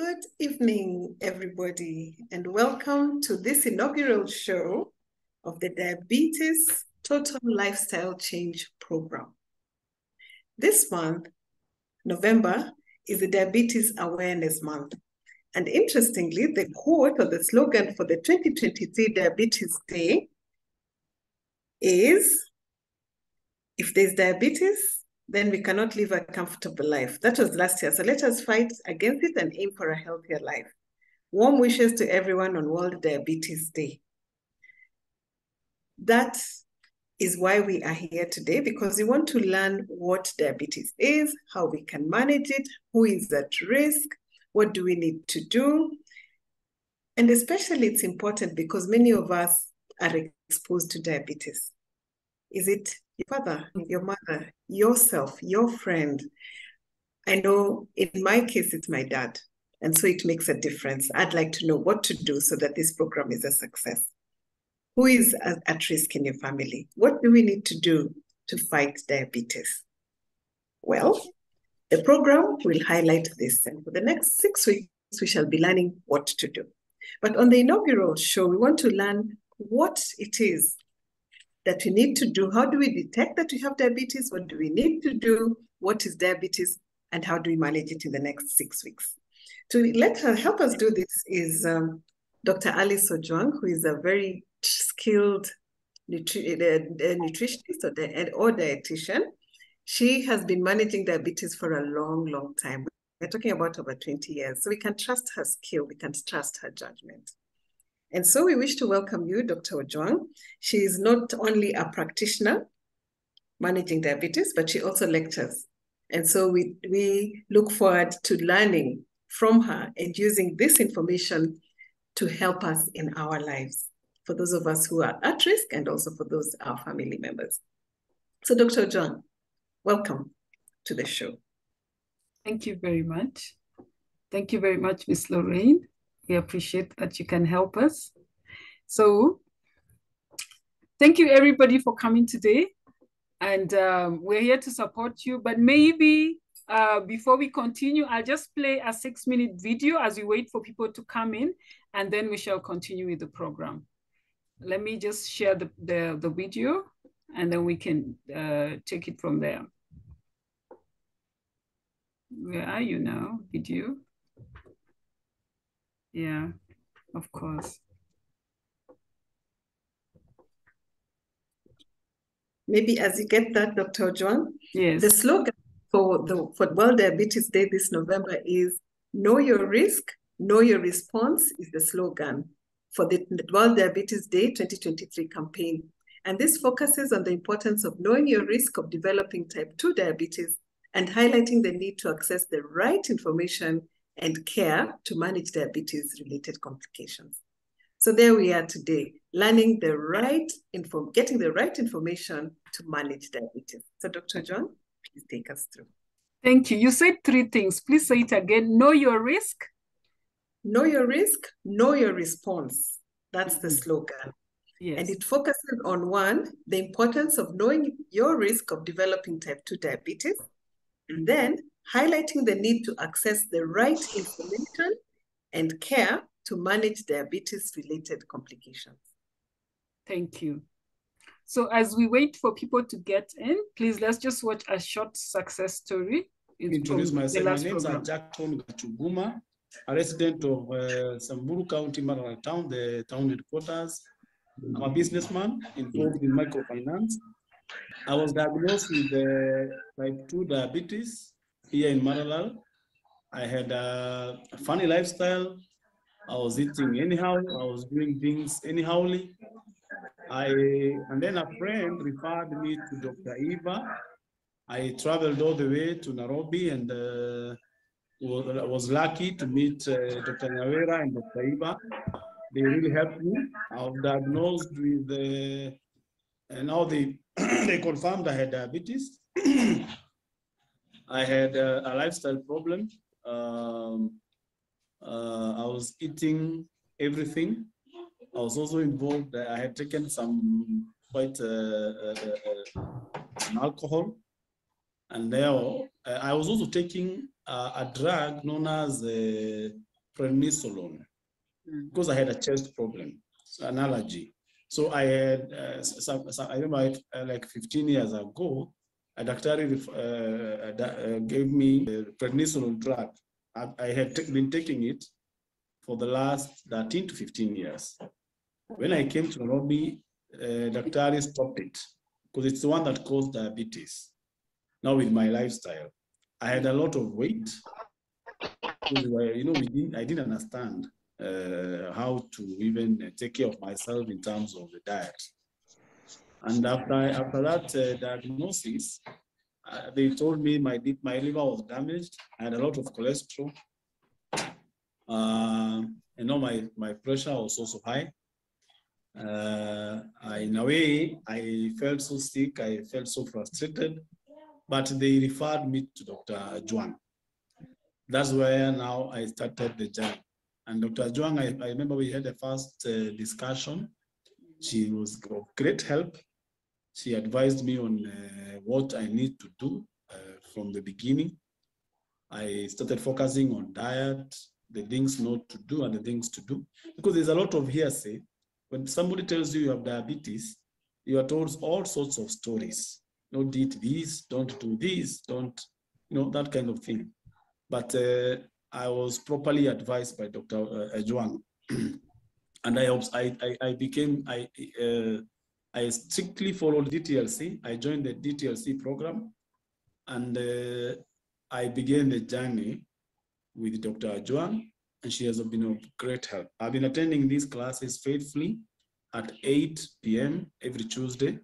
Good evening, everybody, and welcome to this inaugural show of the Diabetes Total Lifestyle Change Program. This month, November, is the Diabetes Awareness Month. And interestingly, the quote or the slogan for the 2023 Diabetes Day is If there's diabetes, then we cannot live a comfortable life. That was last year. So let us fight against it and aim for a healthier life. Warm wishes to everyone on World Diabetes Day. That is why we are here today because we want to learn what diabetes is, how we can manage it, who is at risk, what do we need to do. And especially it's important because many of us are exposed to diabetes. Is it your father, mm-hmm. your mother, yourself, your friend. I know in my case, it's my dad. And so it makes a difference. I'd like to know what to do so that this program is a success. Who is at risk in your family? What do we need to do to fight diabetes? Well, the program will highlight this. And for the next six weeks, we shall be learning what to do. But on the inaugural show, we want to learn what it is that we need to do. How do we detect that we have diabetes? What do we need to do? What is diabetes? And how do we manage it in the next six weeks? To let her help us do this is um, Dr. Alice Ojwang, who is a very skilled nutri nutritionist or, di or dietitian. She has been managing diabetes for a long, long time. We're talking about over 20 years. So we can trust her skill, we can trust her judgment. And so we wish to welcome you, Dr. Ojwang. She is not only a practitioner managing diabetes, but she also lectures. And so we, we look forward to learning from her and using this information to help us in our lives, for those of us who are at risk and also for those our family members. So Dr. Ojwang, welcome to the show. Thank you very much. Thank you very much, Ms. Lorraine. We appreciate that you can help us. So thank you everybody for coming today. And um, we're here to support you, but maybe uh, before we continue, I'll just play a six minute video as we wait for people to come in, and then we shall continue with the program. Let me just share the, the, the video, and then we can uh, take it from there. Where are you now, video? Yeah, of course. Maybe as you get that, Dr. Ojwang, yes. the slogan for the for World Diabetes Day this November is "Know your risk, know your response" is the slogan for the World Diabetes Day 2023 campaign. And this focuses on the importance of knowing your risk of developing type 2 diabetes and highlighting the need to access the right information and care to manage diabetes related complications. So there we are today, learning the right info, getting the right information to manage diabetes. So Dr. Ojwang, please take us through. Thank you. You said three things. Please say it again. Know your risk. Know your risk, know your response. That's the mm-hmm. slogan. Yes. And it focuses on one, the importance of knowing your risk of developing type 2 diabetes, and then highlighting the need to access the right information and care to manage diabetes-related complications. Thank you. So as we wait for people to get in, please let's just watch a short success story. Introduce myself. My name is Jackson Gachuguma, a resident of uh, Samburu County, Maralal Town, the town headquarters. I'm a businessman involved in microfinance. I was diagnosed with uh, type 2 diabetes here in Maralal. I had a funny lifestyle. I was eating anyhow. I was doing things anyhowly. I and then a friend referred me to Dr. Eva. I traveled all the way to Nairobi and uh, was, lucky to meet uh, Dr. Nyawera and Dr. Eva. They really helped me. I was diagnosed with, uh, and now they they confirmed I had diabetes. I had a, a lifestyle problem. Um, uh, I was eating everything. I was also involved. I had taken some quite uh, uh, uh alcohol, and now I was also taking a drug known as prednisolone mm. because I had a chest problem, an allergy. So I had, uh, some, some, I remember uh, like 15 years ago, a doctor uh, uh, gave me a prednisolone drug. I, I had been taking it for the last 13 to 15 years. When I came to Nairobi, uh, Dr. stopped it because it's the one that caused diabetes. Now with my lifestyle, I had a lot of weight. You know, we didn't, I didn't understand uh, how to even take care of myself in terms of the diet. And after, after that uh, diagnosis, uh, they told me my, my liver was damaged. I had a lot of cholesterol. Uh, you know, my, my pressure was also high. Uh, I, in a way, I felt so sick, I felt so frustrated, but they referred me to Dr. Ojwang. That's where now I started the journey. And Dr. Ojwang, I, I remember we had a first uh, discussion. She was of great help. She advised me on uh, what I need to do uh, from the beginning. I started focusing on diet, the things not to do and the things to do, because there's a lot of hearsay when somebody tells you you have diabetes, you are told all sorts of stories. Don't eat this, don't do this, don't, you know, that kind of thing. But uh, I was properly advised by Dr. Ojwang. and I, I, I became, I, uh, I strictly followed DTLC. I joined the DTLC program and uh, I began the journey with Dr. Ojwang and she has been of great help. I've been attending these classes faithfully at 8 p.m. every Tuesday,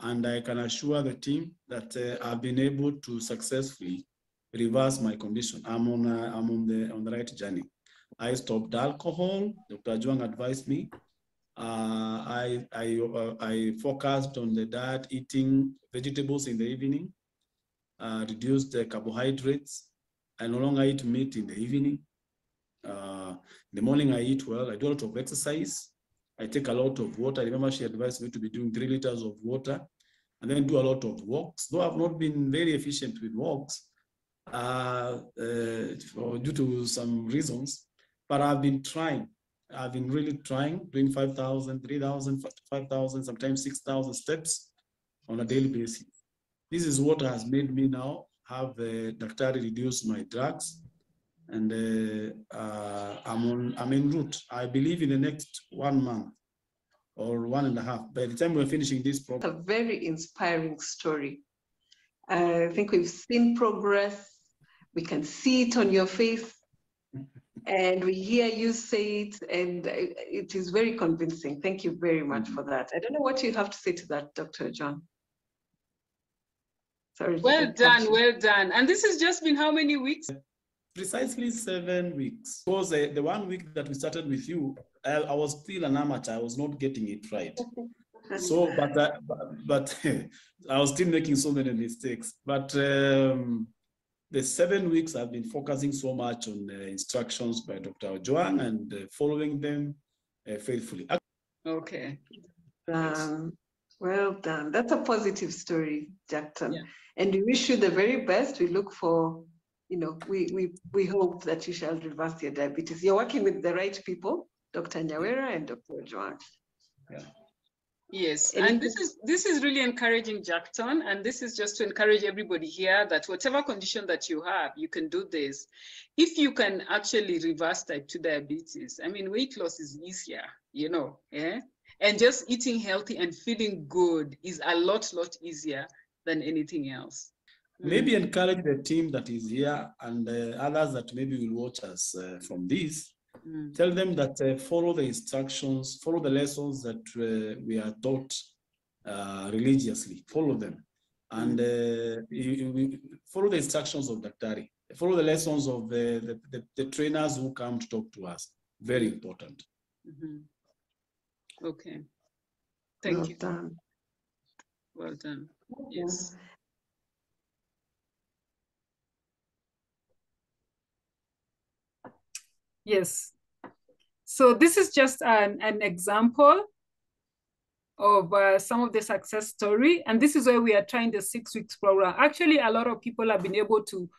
and I can assure the team that uh, I've been able to successfully reverse my condition. I'm on, a, I'm on the on the right journey. I stopped alcohol. Dr. Ojwang advised me. Uh, I I uh, I focused on the diet, eating vegetables in the evening, uh, reduced the carbohydrates. I no longer eat meat in the evening. Uh, in the morning, I eat well. I do a lot of exercise. I take a lot of water. I remember she advised me to be doing three liters of water and then do a lot of walks. Though I've not been very efficient with walks uh, uh, due to some reasons, but I've been trying. I've been really trying, doing 5,000, 3,000, 5,000, sometimes 6,000 steps on a daily basis. This is what has made me now have uh, Dr. reduce my drugs and uh, uh, I'm on I'm en route. I believe in the next one month or one and a half. By the time we're finishing this program, a very inspiring story. I think we've seen progress. We can see it on your face, and we hear you say it, and it is very convincing. Thank you very much for that. I don't know what you have to say to that, Dr. Ojwang. Sorry. Well done, well done. And this has just been how many weeks? precisely seven weeks. Because uh, the one week that we started with you, I, I, was still an amateur. I was not getting it right. So, but uh, but, but I was still making so many mistakes. But um, the seven weeks I've been focusing so much on the instructions by Dr. Ojwang and uh, following them uh, faithfully. Okay. Um, well done. That's a positive story, Jackson. Yeah. And we wish you the very best. We look for you know, we, we, we hope that you shall reverse your diabetes. You're working with the right people, Dr. Nyawera and Dr. Ojwang. Yeah. Yes, and this is this is really encouraging Jackton, and this is just to encourage everybody here that whatever condition that you have, you can do this. If you can actually reverse type 2 diabetes, I mean, weight loss is easier, you know, yeah? And just eating healthy and feeling good is a lot, lot easier than anything else. Maybe mm. encourage the team that is here and uh, others that maybe will watch us uh, from this. Mm. Tell them that uh, follow the instructions, follow the lessons that uh, we are taught uh, religiously. Follow them, and mm. uh, you, follow the instructions of Daktari. Follow the lessons of the, the, the, the trainers who come to talk to us. Very important. Mm -hmm. Okay. Thank well you. Done. Well done. Yes. Yes. So this is just an, an example of uh, some of the success story. And this is where we are trying the six weeks program. Actually, a lot of people have been able to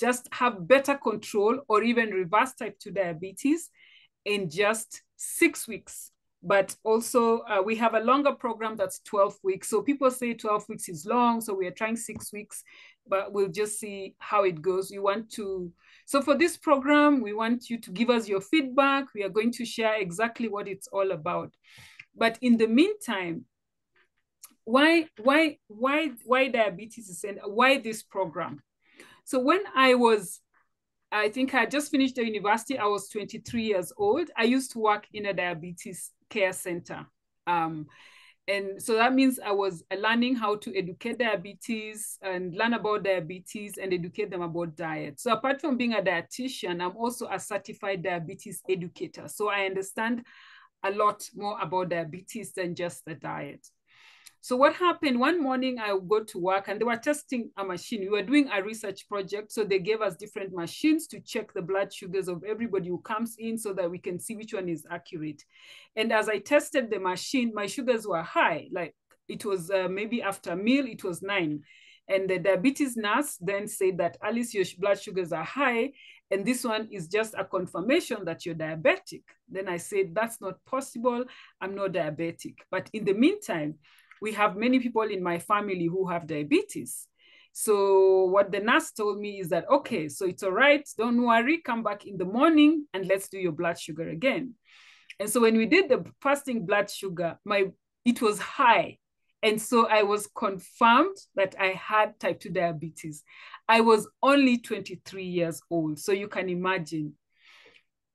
just have better control or even reverse type 2 diabetes in just six weeks. But also, uh, we have a longer program that's 12 weeks. So people say 12 weeks is long. So we are trying six weeks, but we'll just see how it goes. We want to, so for this program, we want you to give us your feedback. We are going to share exactly what it's all about. But in the meantime, why why why why diabetes and why this program so when i was i think i just finished the university i was 23 years old i used to work in a diabetes care center um, and so that means i was learning how to educate diabetes and learn about diabetes and educate them about diet. So apart from being a dietitian i'm also a certified diabetes educator. So i understand a lot more about diabetes than just the diet so what happened one morning, I go to work and they were testing a machine. We were doing a research project. So they gave us different machines to check the blood sugars of everybody who comes in so that we can see which one is accurate. And as I tested the machine, my sugars were high. Like it was uh, maybe after meal, it was nine. And the diabetes nurse then said that Alice, your blood sugars are high. And this one is just a confirmation that you're diabetic. Then I said, that's not possible. I'm not diabetic. But in the meantime, we have many people in my family who have diabetes. So what the nurse told me is that, okay, so it's all right, don't worry, come back in the morning and let's do your blood sugar again. And so when we did the fasting blood sugar, my it was high. And so I was confirmed that I had type 2 diabetes. I was only 23 years old. So you can imagine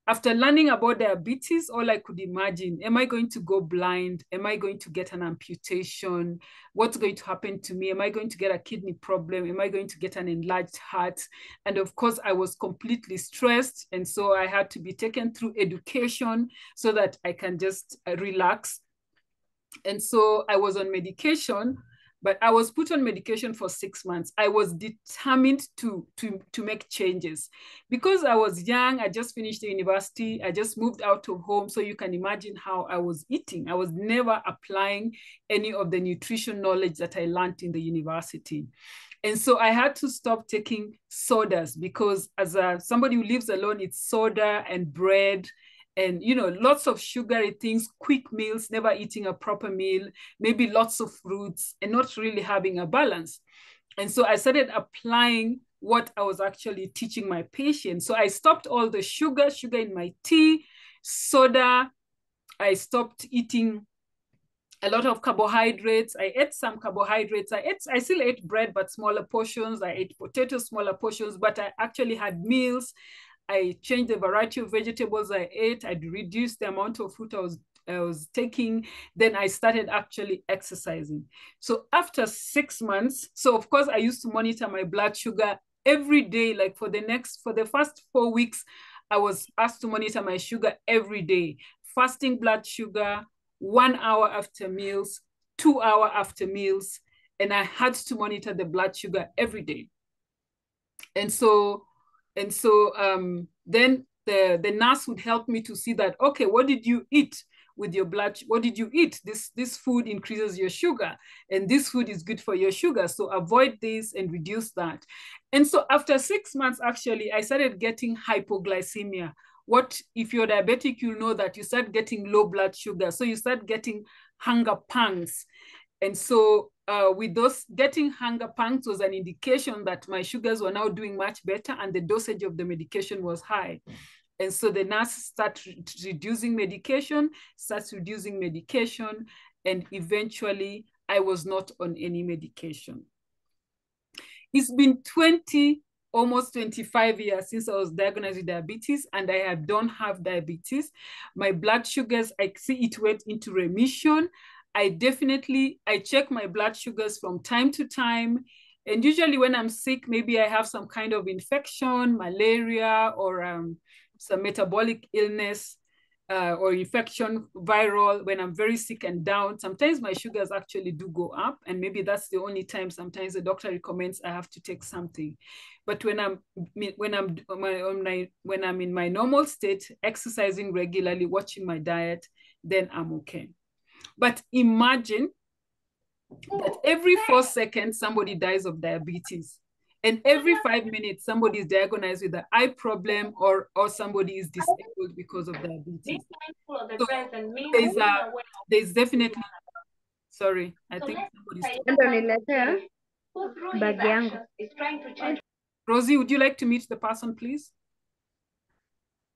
after learning about diabetes, all I could imagine, am I going to go blind? Am I going to get an amputation? What's going to happen to me? Am I going to get a kidney problem? Am I going to get an enlarged heart? And of course, I was completely stressed. And so I had to be taken through education so that I can just uh, relax. And so I was on medication but I was put on medication for six months. I was determined to, to, to make changes. Because I was young, I just finished the university, I just moved out of home. So you can imagine how I was eating. I was never applying any of the nutrition knowledge that I learned in the university. And so I had to stop taking sodas because as a, somebody who lives alone, it's soda and bread and you know lots of sugary things quick meals never eating a proper meal maybe lots of fruits and not really having a balance and so i started applying what i was actually teaching my patients so i stopped all the sugar sugar in my tea soda i stopped eating a lot of carbohydrates. I ate some carbohydrates. I ate, I still ate bread, but smaller portions. I ate potatoes, smaller portions, but I actually had meals. I changed the variety of vegetables I ate. I'd reduced the amount of food I was I was taking. Then I started actually exercising. So after six months, so of course I used to monitor my blood sugar every day. Like for the next for the first four weeks, I was asked to monitor my sugar every day. Fasting blood sugar, one hour after meals, two hour after meals, and I had to monitor the blood sugar every day. And so and so um, then the, the nurse would help me to see that, okay, what did you eat with your blood? What did you eat? This, this food increases your sugar and this food is good for your sugar. So avoid this and reduce that. And so after six months, actually, I started getting hypoglycemia. What if you're diabetic, you know that you start getting low blood sugar. So you start getting hunger pangs. And so uh, with those getting hunger pangs was an indication that my sugars were now doing much better and the dosage of the medication was high. And so the nurse starts re reducing medication, starts reducing medication, and eventually I was not on any medication. It's been 20, almost 25 years since I was diagnosed with diabetes and I have don't have diabetes. My blood sugars, I see it went into remission. I definitely, I check my blood sugars from time to time. And usually when I'm sick, maybe I have some kind of infection, malaria, or um, some metabolic illness uh, or infection, viral, when I'm very sick and down, sometimes my sugars actually do go up. And maybe that's the only time sometimes the doctor recommends I have to take something. But when I'm when I'm when I'm in my normal state, exercising regularly, watching my diet, then I'm okay. But imagine that every four seconds somebody dies of diabetes. And every five minutes, somebody is diagnosed with an eye problem or, or somebody is disabled because of diabetes. So there's, a, there's definitely, sorry, I think somebody's... Rosie, would you like to meet the person, please?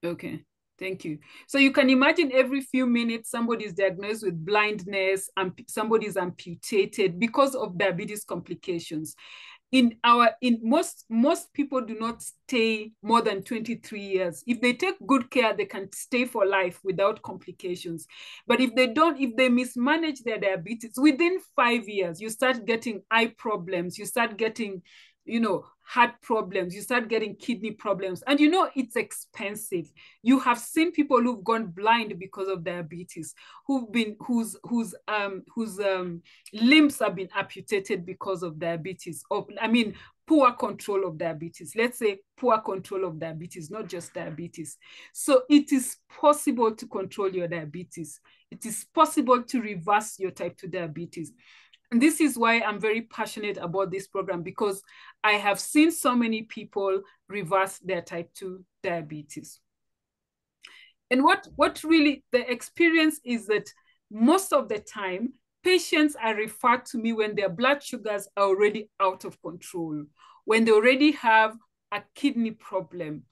Okay. Thank you. So you can imagine every few minutes somebody is diagnosed with blindness um, and somebody is amputated because of diabetes complications. In our in most most people do not stay more than 23 years. If they take good care, they can stay for life without complications. But if they don't, if they mismanage their diabetes, within five years, you start getting eye problems, you start getting you know, heart problems, you start getting kidney problems. And you know, it's expensive. You have seen people who've gone blind because of diabetes, who've been, whose, whose, um, whose um, limbs have been amputated because of diabetes. Or, I mean, poor control of diabetes. Let's say poor control of diabetes, not just diabetes. So it is possible to control your diabetes. It is possible to reverse your type 2 diabetes. And this is why I'm very passionate about this program because I have seen so many people reverse their type 2 diabetes. And what, what really the experience is that most of the time, patients are referred to me when their blood sugars are already out of control, when they already have a kidney problem,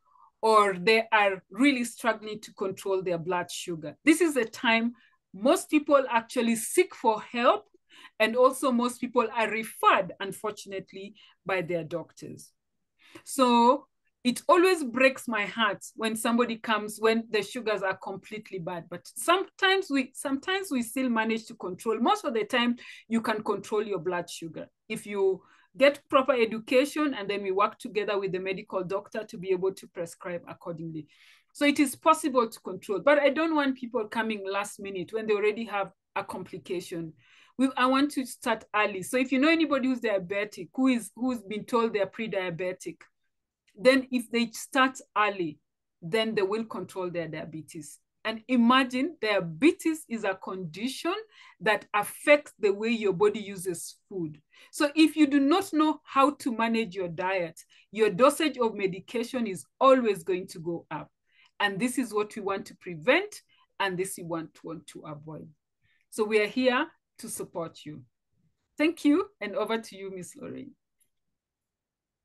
or they are really struggling to control their blood sugar. This is the time most people actually seek for help and also most people are referred, unfortunately, by their doctors. So it always breaks my heart when somebody comes when the sugars are completely bad. But sometimes we sometimes we still manage to control. Most of the time you can control your blood sugar. If you get proper education and then we work together with the medical doctor to be able to prescribe accordingly. So it is possible to control. But i don't want people coming last minute when they already have a complication we, I want to start early. So if you know anybody who's diabetic, who is who's been told they're pre-diabetic, then if they start early, then they will control their diabetes. And imagine diabetes is a condition that affects the way your body uses food. So if you do not know how to manage your diet, your dosage of medication is always going to go up. And this is what we want to prevent, and this we want, want to avoid. So we are here to support you. Thank you, and over to you, Miss Lorraine.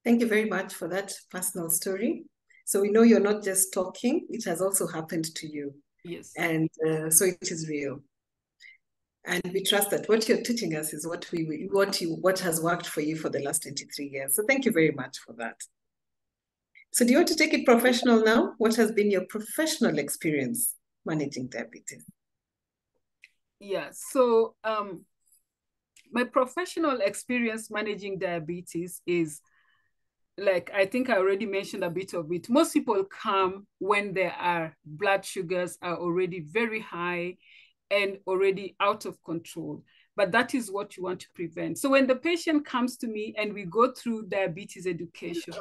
Thank you very much for that personal story. So we know you're not just talking, it has also happened to you. Yes. And uh, so it is real. And we trust that what you're teaching us is what we what you what has worked for you for the last 23 years. So thank you very much for that. So do you want to take it professional now? What has been your professional experience managing diabetes? Yeah, so um, my professional experience managing diabetes is like I think I already mentioned a bit of it. Most people come when their blood sugars are already very high and already out of control. But that is what you want to prevent. So when the patient comes to me and we go through diabetes education,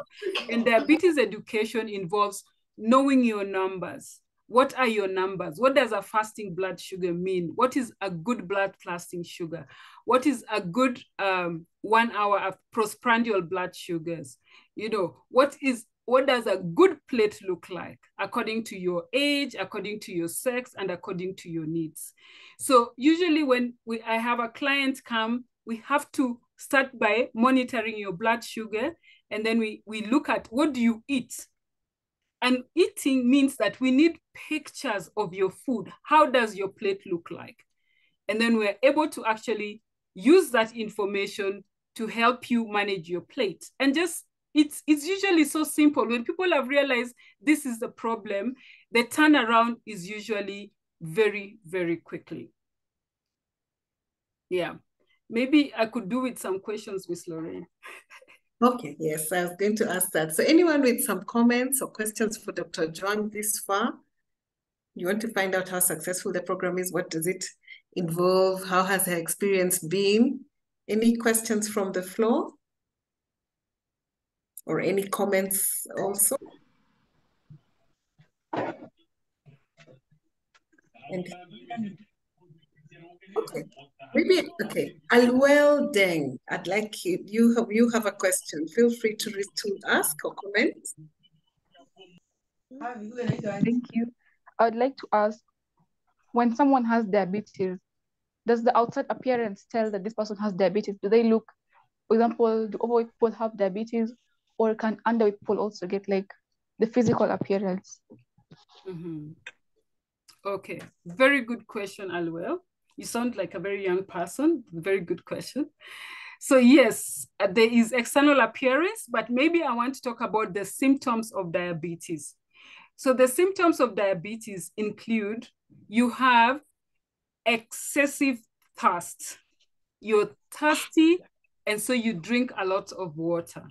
and diabetes education involves knowing your numbers, what are your numbers? What does a fasting blood sugar mean? What is a good blood fasting sugar? What is a good um, one hour of postprandial blood sugars? You know, what is what does a good plate look like according to your age, according to your sex, and according to your needs? So usually when we I have a client come, we have to start by monitoring your blood sugar, and then we, we look at what do you eat? And eating means that we need pictures of your food. How does your plate look like? And then we're able to actually use that information to help you manage your plate. And just it's it's usually so simple. When people have realized this is the problem, the turnaround is usually very, very quickly. Yeah. Maybe I could do with some questions, Miss Lorraine. Okay, yes, I was going to ask that. So anyone with some comments or questions for Dr. Ojwang this far? You want to find out how successful the program is? What does it involve? How has her experience been? Any questions from the floor? Or any comments also? And Okay. Maybe okay. Alwell Deng, I'd like you. You have you have a question. Feel free to to ask or comment. Thank you. I'd like to ask, when someone has diabetes, does the outside appearance tell that this person has diabetes? Do they look, for example, do overweight people have diabetes, or can underweight people also get like the physical appearance? Mm -hmm. Okay, very good question, Alwell. You sound like a very young person. Very good question. So yes, uh, there is external appearance, but maybe I want to talk about the symptoms of diabetes. So the symptoms of diabetes include you have excessive thirst. You're thirsty, and so you drink a lot of water.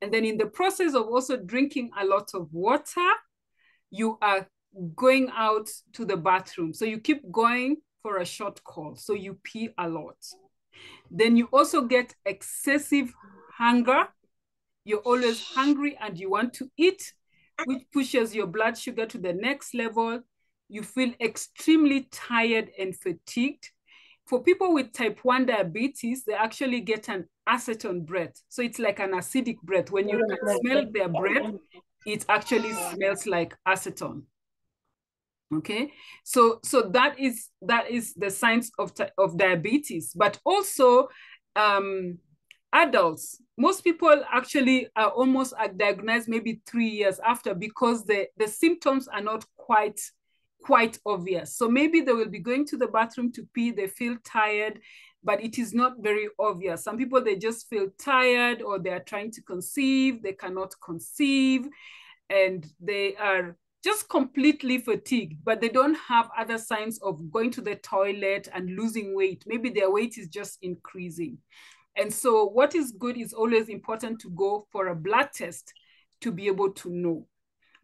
And then in the process of also drinking a lot of water, you are going out to the bathroom. So you keep going for a short call. So you pee a lot. Then you also get excessive hunger. You're always hungry and you want to eat, which pushes your blood sugar to the next level. You feel extremely tired and fatigued. For people with type 1 diabetes, they actually get an acetone breath. So it's like an acidic breath. When you smell their breath, it actually smells like acetone okay? So so that is that is the signs of of diabetes. But also um adults most people actually are almost diagnosed maybe three years after because the the symptoms are not quite quite obvious. So maybe they will be going to the bathroom to pee they feel tired but it is not very obvious. Some people they just feel tired or they are trying to conceive they cannot conceive and they are just completely fatigued, but they don't have other signs of going to the toilet and losing weight. Maybe their weight is just increasing. And so what is good is always important to go for a blood test to be able to know.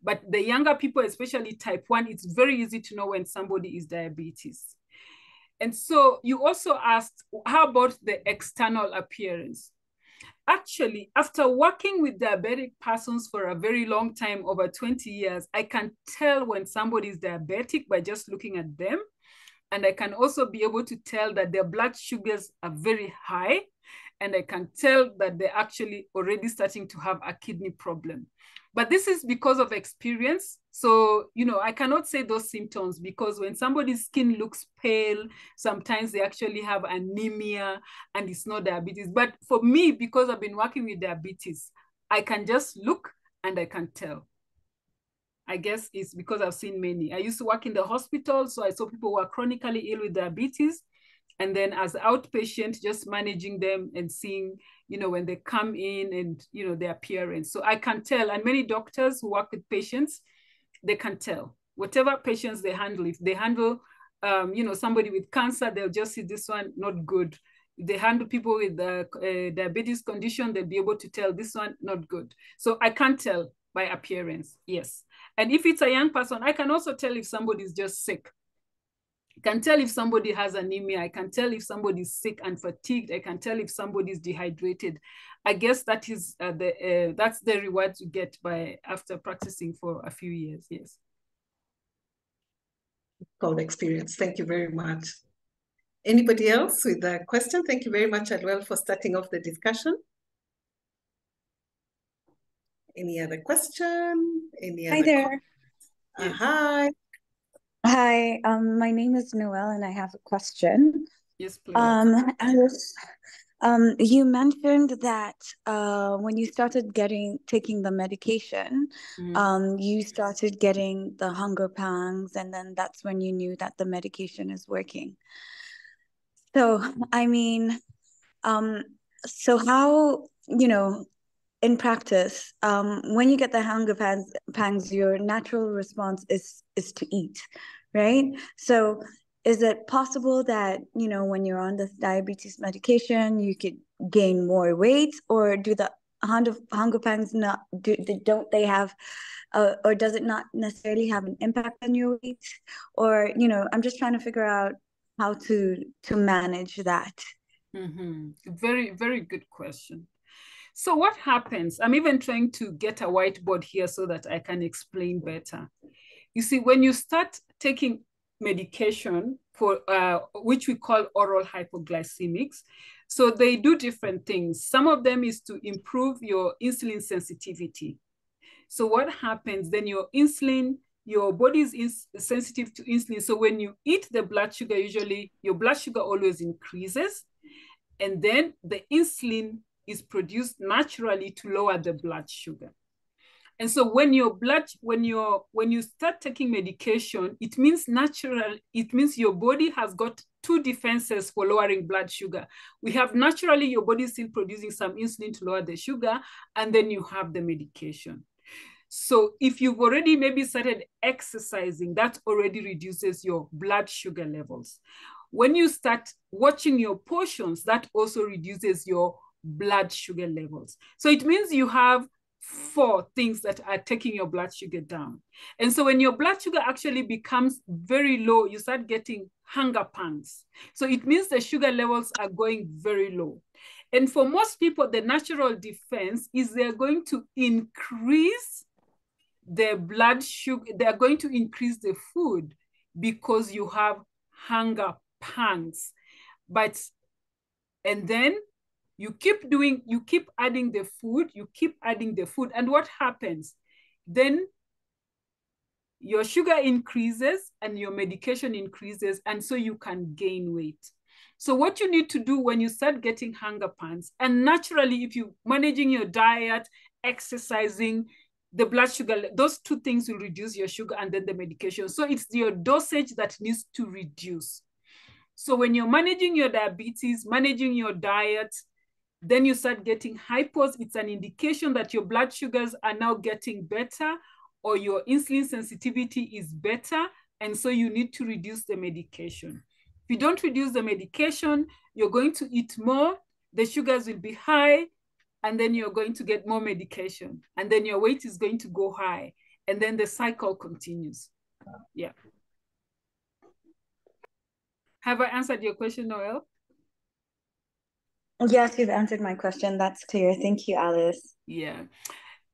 But the younger people, especially type 1, it's very easy to know when somebody is diabetes. And so you also asked, how about the external appearance? Actually, after working with diabetic persons for a very long time, over 20 years, I can tell when somebody is diabetic by just looking at them. And I can also be able to tell that their blood sugars are very high. And I can tell that they're actually already starting to have a kidney problem. But this is because of experience. So, you know, I cannot say those symptoms because when somebody's skin looks pale, sometimes they actually have anemia and it's not diabetes. But for me, because I've been working with diabetes, I can just look and I can tell. I guess it's because I've seen many. I used to work in the hospital, so I saw people who are chronically ill with diabetes. And then as outpatient, just managing them and seeing you know, when they come in and, you know, their appearance. So I can tell, and many doctors who work with patients, they can tell. Whatever patients they handle, if they handle, um, you know, somebody with cancer, they'll just see this one not good. If they handle people with the uh, diabetes condition, they'll be able to tell this one not good. So I can't tell by appearance, yes. And if it's a young person, I can also tell if somebody is just sick can tell if somebody has anemia. I can tell if somebody's sick and fatigued. I can tell if somebody's dehydrated. I guess that is uh, the uh, that's the reward you get by after practicing for a few years. Yes. Called experience. Thank you very much. Anybody else with a question? Thank you very much, well for starting off the discussion. Any other question? Any other hi there. Uh, hi. Hi, um, my name is Noelle, and I have a question. Yes, please. Um, I was, um, you mentioned that uh, when you started getting taking the medication, mm-hmm. um, you started getting the hunger pangs, and then that's when you knew that the medication is working. So, I mean, um, so how you know in practice, um, when you get the hunger pangs, pangs, your natural response is is to eat, right? So, is it possible that you know when you're on this diabetes medication, you could gain more weight, or do the hunger hunger pangs not do don't they have, uh, or does it not necessarily have an impact on your weight? Or you know, I'm just trying to figure out how to to manage that. Mm-hmm. Very very good question. So what happens? I'm even trying to get a whiteboard here so that I can explain better. You see, when you start taking medication for uh, which we call oral hypoglycemics. So they do different things. Some of them is to improve your insulin sensitivity. So what happens then your insulin, your body is sensitive to insulin. So when you eat the blood sugar, usually your blood sugar always increases. And then the insulin is produced naturally to lower the blood sugar. And so when your blood, when you're when you start taking medication, it means natural, it means your body has got two defenses for lowering blood sugar. We have naturally your body still producing some insulin to lower the sugar, and then you have the medication. So if you've already maybe started exercising, that already reduces your blood sugar levels. When you start watching your portions, that also reduces your blood sugar levels. So it means you have four things that are taking your blood sugar down. And so when your blood sugar actually becomes very low, you start getting hunger pangs. So it means the sugar levels are going very low. And for most people, the natural defense is they're going to increase the blood sugar, they're going to increase the food because you have hunger pangs. But, and then you keep doing, you keep adding the food, you keep adding the food. And what happens? Then your sugar increases and your medication increases, and so you can gain weight. So what you need to do when you start getting hunger pangs, and naturally, if you're managing your diet, exercising, the blood sugar, those two things will reduce your sugar and then the medication. So it's your dosage that needs to reduce. So when you're managing your diabetes, managing your diet, then you start getting hypos. It's an indication that your blood sugars are now getting better or your insulin sensitivity is better. And so you need to reduce the medication. If you don't reduce the medication, you're going to eat more, the sugars will be high, and then you're going to get more medication. And then your weight is going to go high. And then the cycle continues. Yeah. Have I answered your question, Noel? Yes, you've answered my question. That's clear. Thank you, Alice. Yeah.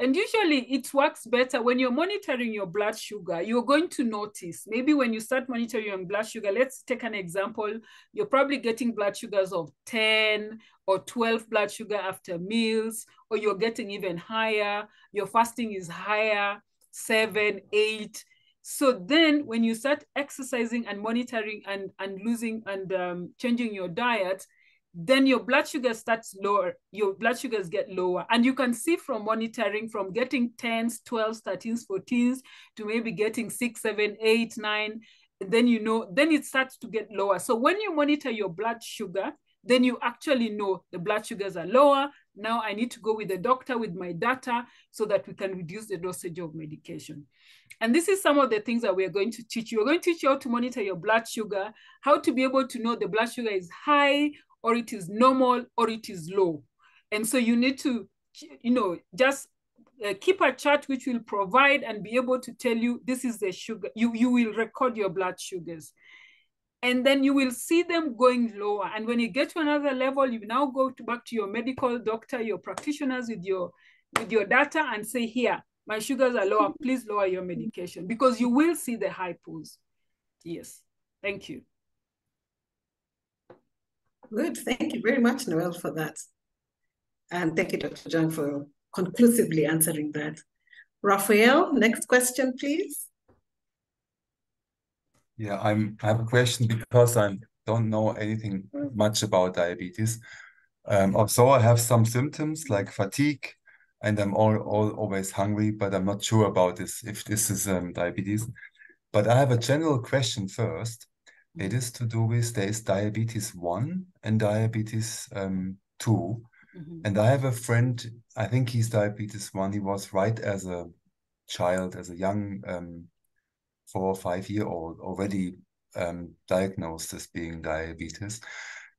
And usually it works better when you're monitoring your blood sugar. You're going to notice maybe when you start monitoring your blood sugar, let's take an example. You're probably getting blood sugars of 10 or 12 blood sugar after meals, or you're getting even higher. Your fasting is higher, seven, eight. So then when you start exercising and monitoring and, and losing and um, changing your diet, then your blood sugar starts lower, your blood sugars get lower. And you can see from monitoring from getting 10s, 12s, 13s, 14s to maybe getting six, seven, eight, nine. Then you know, then it starts to get lower. So when you monitor your blood sugar, then you actually know the blood sugars are lower. Now I need to go with the doctor with my data so that we can reduce the dosage of medication. And this is some of the things that we're going to teach you. We're going to teach you how to monitor your blood sugar, how to be able to know the blood sugar is high or it is normal or it is low. And so you need to, you know, just uh, keep a chart which will provide and be able to tell you this is the sugar. You, you will record your blood sugars. And then you will see them going lower. And when you get to another level, you now go to back to your medical doctor, your practitioners with your with your data and say, here, my sugars are lower, please lower your medication because you will see the high hypos. Yes, thank you. Good. Thank you very much, Noel, for that. And thank you, Dr. Ojwang, for conclusively answering that. Raphael, next question, please. Yeah, I'm. I have a question because I don't know anything much about diabetes. Um, I have some symptoms like fatigue, and I'm all, all always hungry, but I'm not sure about this if this is um, diabetes. But I have a general question first. It is to do with there is diabetes one and diabetes um, 2 mm -hmm. And I have a friend, I think he's diabetes one. He was right as a child, as a young um, four or five year old, already um, diagnosed as being diabetes.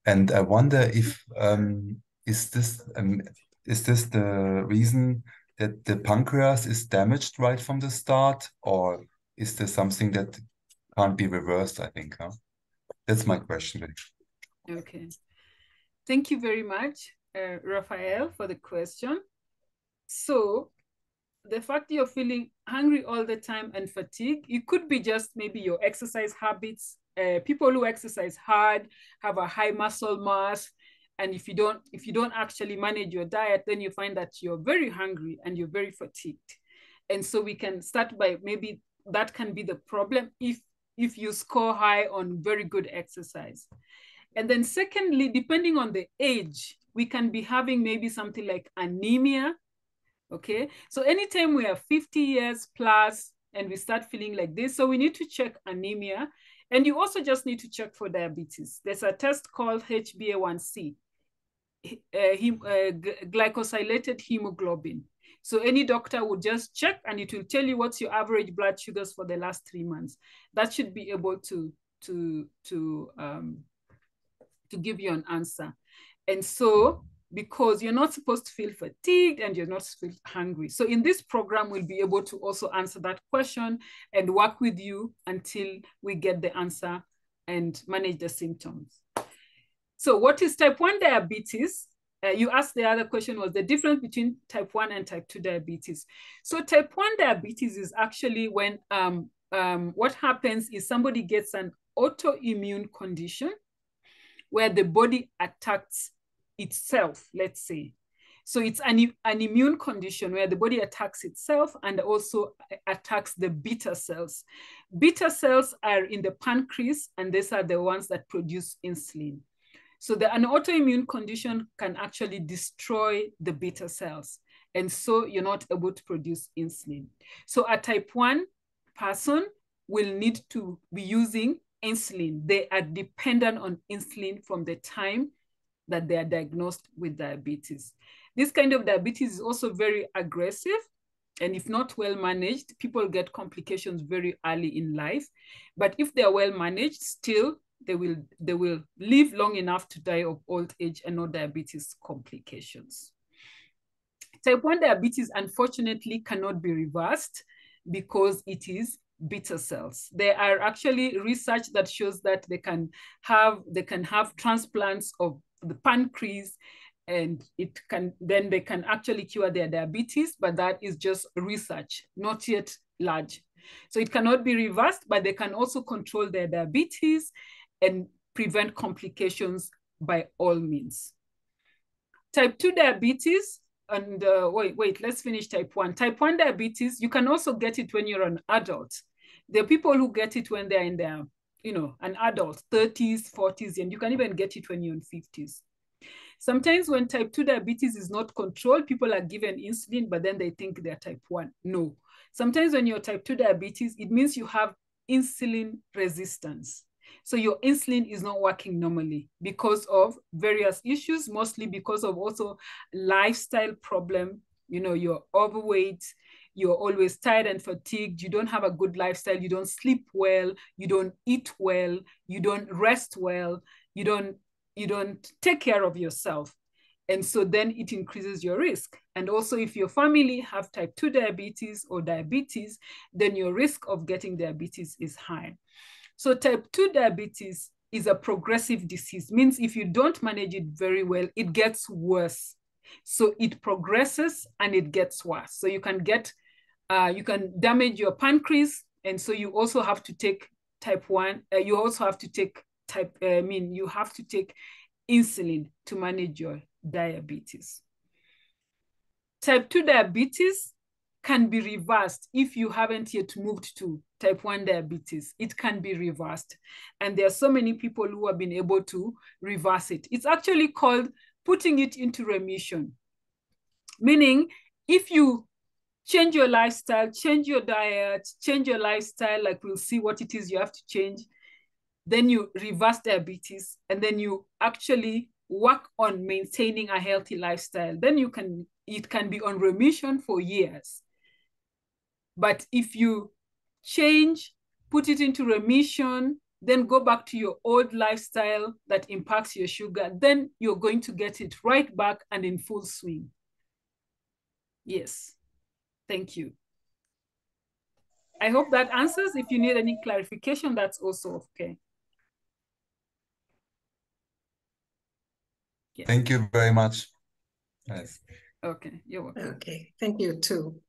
And I wonder if um, is this um, is this the reason that the pancreas is damaged right from the start, or is there something that can't be reversed, I think. Huh? That's my question. Okay. Thank you very much, uh, Raphael, for the question. So the fact you're feeling hungry all the time and fatigue, it could be just maybe your exercise habits. Uh, people who exercise hard have a high muscle mass, and if you don't if you don't actually manage your diet, then you find that you're very hungry and you're very fatigued. And so we can start by maybe that can be the problem if if you score high on very good exercise. And then secondly, depending on the age, we can be having maybe something like anemia. Okay, so anytime we are 50 years plus and we start feeling like this, so we need to check anemia. And you also just need to check for diabetes. There's a test called HbA1c, uh, uh, glycosylated hemoglobin. So any doctor would just check and it will tell you what's your average blood sugars for the last three months. That should be able to, to, to, um, to give you an answer. And so because you're not supposed to feel fatigued and you're not hungry. So in this program, we'll be able to also answer that question and work with you until we get the answer and manage the symptoms. So what is type 1 diabetes? Uh, you asked the other question was the difference between type 1 and type 2 diabetes. So type 1 diabetes is actually when um, um, what happens is somebody gets an autoimmune condition where the body attacks itself, let's say. So it's an, an immune condition where the body attacks itself and also attacks the beta cells. Beta cells are in the pancreas, and these are the ones that produce insulin. So the, an autoimmune condition can actually destroy the beta cells. And so you're not able to produce insulin. So a type 1 person will need to be using insulin. They are dependent on insulin from the time that they are diagnosed with diabetes. This kind of diabetes is also very aggressive. And if not well managed, people get complications very early in life. But if they are well managed, still they will they will live long enough to die of old age and no diabetes complications. Type 1 diabetes, unfortunately, cannot be reversed because it is beta cells. There are actually research that shows that they can have they can have transplants of the pancreas and it can then they can actually cure their diabetes, but that is just research, not yet large. So it cannot be reversed, but they can also control their diabetes and prevent complications by all means. Type 2 diabetes, and uh, wait, wait, let's finish type 1. Type 1 diabetes, you can also get it when you're an adult. There are people who get it when they're in their, you know, an adult, 30s, 40s, and you can even get it when you're in 50s. Sometimes when type 2 diabetes is not controlled, people are given insulin, but then they think they're type 1. No. Sometimes when you're type 2 diabetes, it means you have insulin resistance. So your insulin is not working normally because of various issues, mostly because of also lifestyle problem. You know, you're overweight, you're always tired and fatigued, you don't have a good lifestyle, you don't sleep well, you don't eat well, you don't rest well, you don't you don't take care of yourself. And so then it increases your risk. And also if your family have type 2 diabetes or diabetes, then your risk of getting diabetes is high. So type 2 diabetes is a progressive disease, means if you don't manage it very well, it gets worse. So it progresses and it gets worse. So you can get, uh, you can damage your pancreas. And so you also have to take type 1, uh, you also have to take type, uh, I mean, you have to take insulin to manage your diabetes. Type 2 diabetes can be reversed if you haven't yet moved to type 1 diabetes. It can be reversed. And there are so many people who have been able to reverse it. It's actually called putting it into remission. Meaning, if you change your lifestyle, change your diet, change your lifestyle, like we'll see what it is you have to change, then you reverse diabetes, and then you actually work on maintaining a healthy lifestyle. Then you can, it can be on remission for years. But if you change, put it into remission, then go back to your old lifestyle that impacts your sugar, then you're going to get it right back and in full swing. Yes, thank you. I hope that answers. If you need any clarification, that's also okay. Yes. Thank you very much. Yes. Okay, you're welcome. Okay, thank you too.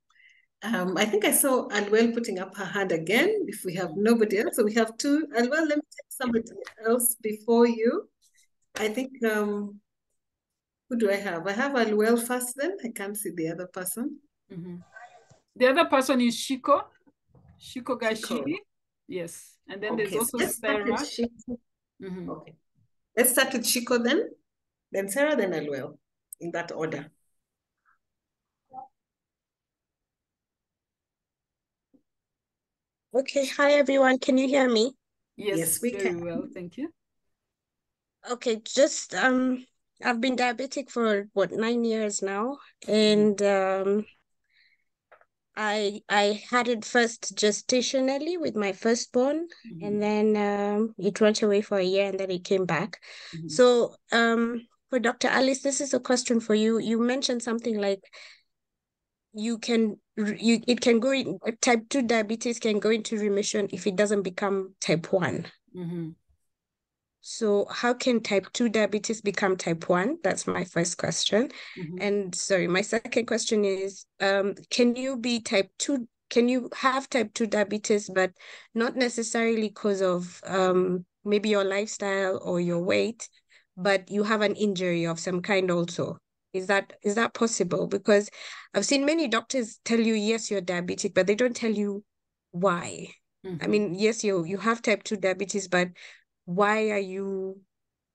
Um, I think I saw Aluel putting up her hand again. If we have nobody else, so we have two. Aluel, let me take somebody else before you. I think, um, who do I have? I have Aluel first then. I can't see the other person. Mm -hmm. The other person is Shiko, Shiko Gashiri. Yes. And then okay, there's also so Sarah. Mm -hmm. Okay. Let's start with Shiko then, then Sarah, then Aluel, in that order. Okay, hi everyone. Can you hear me? Yes, yes we very can. well, thank you. Okay, just um I've been diabetic for what nine years now, and um I I had it first gestationally with my firstborn, mm-hmm. and then um, it went away for a year, and then it came back. Mm-hmm. So um, for Dr. Alice, this is a question for you. You mentioned something like you can you it can go in type 2 diabetes can go into remission if it doesn't become type one mm-hmm. So how can type 2 diabetes become type 1? That's my first question. Mm-hmm. And sorry, my second question is um, can you be type 2 can you have type 2 diabetes but not necessarily because of um, maybe your lifestyle or your weight, but you have an injury of some kind also? Is that is that possible? Because I've seen many doctors tell you yes, you're diabetic, but they don't tell you why. Mm-hmm. I mean, yes, you you have type 2 diabetes, but why are you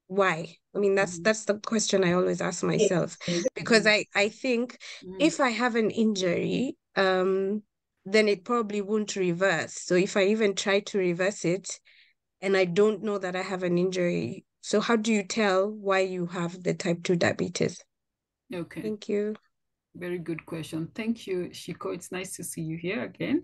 why i mean that's mm-hmm. that's the question i always ask myself because i i think mm. if i have an injury um then it probably won't reverse so if i even try to reverse it and i don't know that i have an injury so how do you tell why you have the type 2 diabetes okay thank you very good question thank you shiko it's nice to see you here again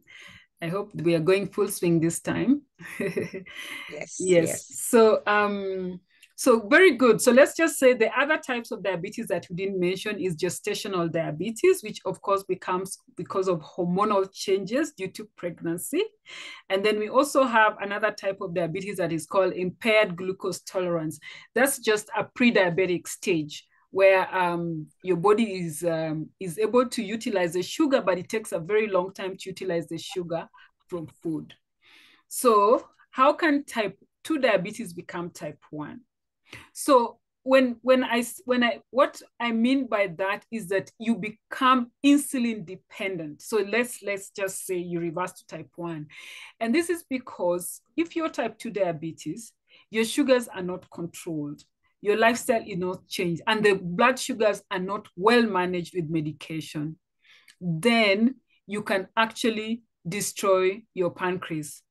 I hope we are going full swing this time. yes, yes. Yes. So um so very good. So let's just say the other types of diabetes that we didn't mention is gestational diabetes, which of course becomes because of hormonal changes due to pregnancy. And then we also have another type of diabetes that is called impaired glucose tolerance. That's just a pre-diabetic stage where um, your body is um, is able to utilize the sugar, but it takes a very long time to utilize the sugar from food. So how can type 2 diabetes become type 1? So when when I when I what I mean by that is that you become insulin dependent. So let's let's just say you reverse to type 1. And this is because if you're type 2 diabetes, your sugars are not controlled your lifestyle is not changed and the blood sugars are not well managed with medication, then you can actually destroy your pancreas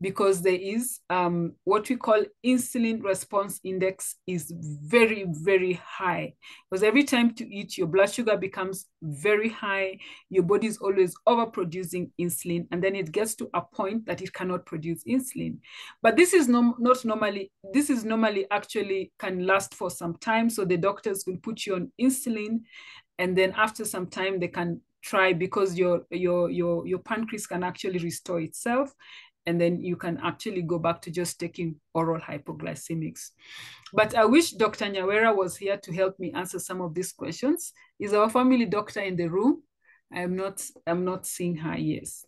because there is um, what we call insulin response index is very, very high. Because every time to eat, your blood sugar becomes very high. Your body is always overproducing insulin. And then it gets to a point that it cannot produce insulin. But this is no, not normally, this is normally actually can last for some time. So the doctors will put you on insulin. And then after some time, they can try because your your your your pancreas can actually restore itself and then you can actually go back to just taking oral hypoglycemics. But I wish Dr. Nyawera was here to help me answer some of these questions. Is our family doctor in the room? I'm not, I'm not seeing her, yes.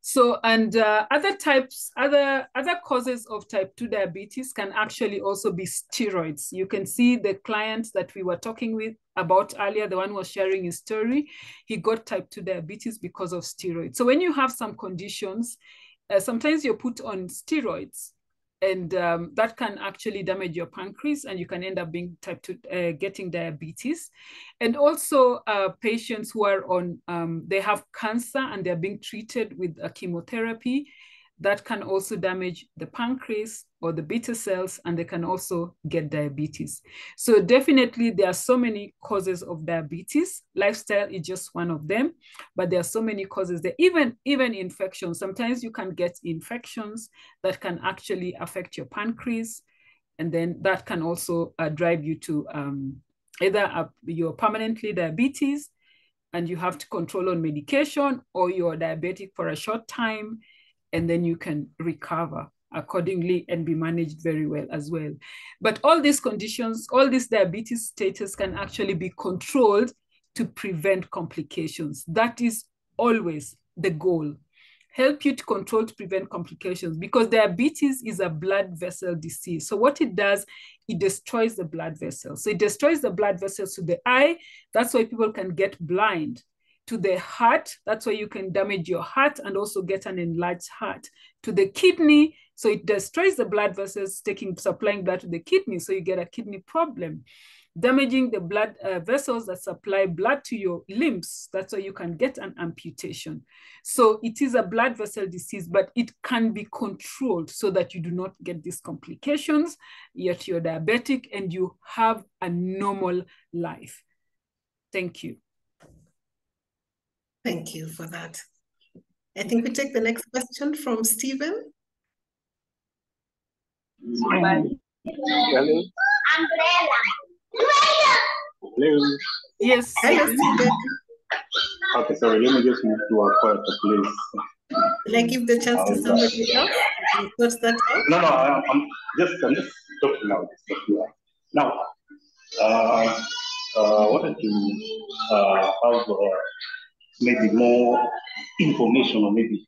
So, and uh, other types, other, other causes of type 2 diabetes can actually also be steroids. You can see the client that we were talking with about earlier, the one was sharing his story. He got type 2 diabetes because of steroids. So when you have some conditions, uh, sometimes you're put on steroids and um, that can actually damage your pancreas and you can end up being type 2 uh, getting diabetes. And also uh, patients who are on um, they have cancer and they're being treated with a chemotherapy that can also damage the pancreas or the beta cells and they can also get diabetes. So definitely there are so many causes of diabetes. Lifestyle is just one of them but there are so many causes there even even infections. Sometimes you can get infections that can actually affect your pancreas and then that can also uh, drive you to um, either uh, you're permanently diabetes and you have to control on medication or you're diabetic for a short time and then you can recover accordingly and be managed very well as well. But all these conditions, all these diabetes status can actually be controlled to prevent complications. That is always the goal. Help you to control to prevent complications because diabetes is a blood vessel disease. So what it does, it destroys the blood vessels. So it destroys the blood vessels to the eye. That's why people can get blind to the heart. That's why you can damage your heart and also get an enlarged heart. To the kidney, so it destroys the blood vessels, taking supplying blood to the kidney, so you get a kidney problem. Damaging the blood uh, vessels that supply blood to your limbs. That's why you can get an amputation. So it is a blood vessel disease, but it can be controlled so that you do not get these complications, yet you're diabetic and you have a normal life. Thank you. Thank you for that. I think we take the next question from Stephen. Hello. Hello. Yes. Hello, Stephen. Okay, sorry, let me just move to a quieter place. Will I give the chance to somebody else? You sort that out? No, no, I, I'm just, I'm just talking now. Just talking now. Now, uh, uh, I wanted to uh, have uh, maybe more information or maybe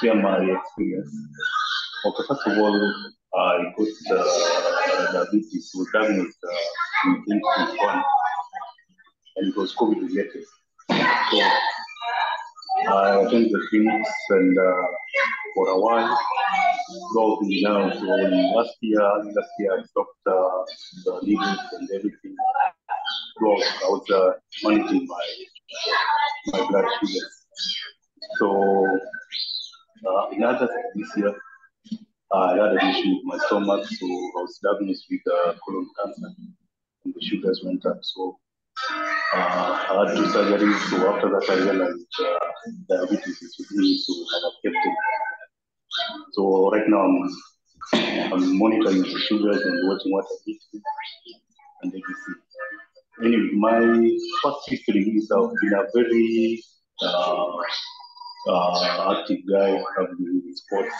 share my experience. Okay, first of all, I got uh, diabetes, was diagnosed uh, in 2021, and it was COVID related. So I attended the clinics and uh, for a while, got me now. So last year, last year I stopped uh, the needles and everything. I was uh, managing my my blood sugar. So uh, in this year, I had an issue with my stomach, so I was diagnosed with uh, colon cancer, and the sugars went up. So uh, I had two surgeries. So after that, I realized uh, diabetes is with me, so I have kept it. So right now, I'm, I'm monitoring the sugars and watching what I eat and everything. Anyway, my first history is I've been a very uh, uh, active guy. In sports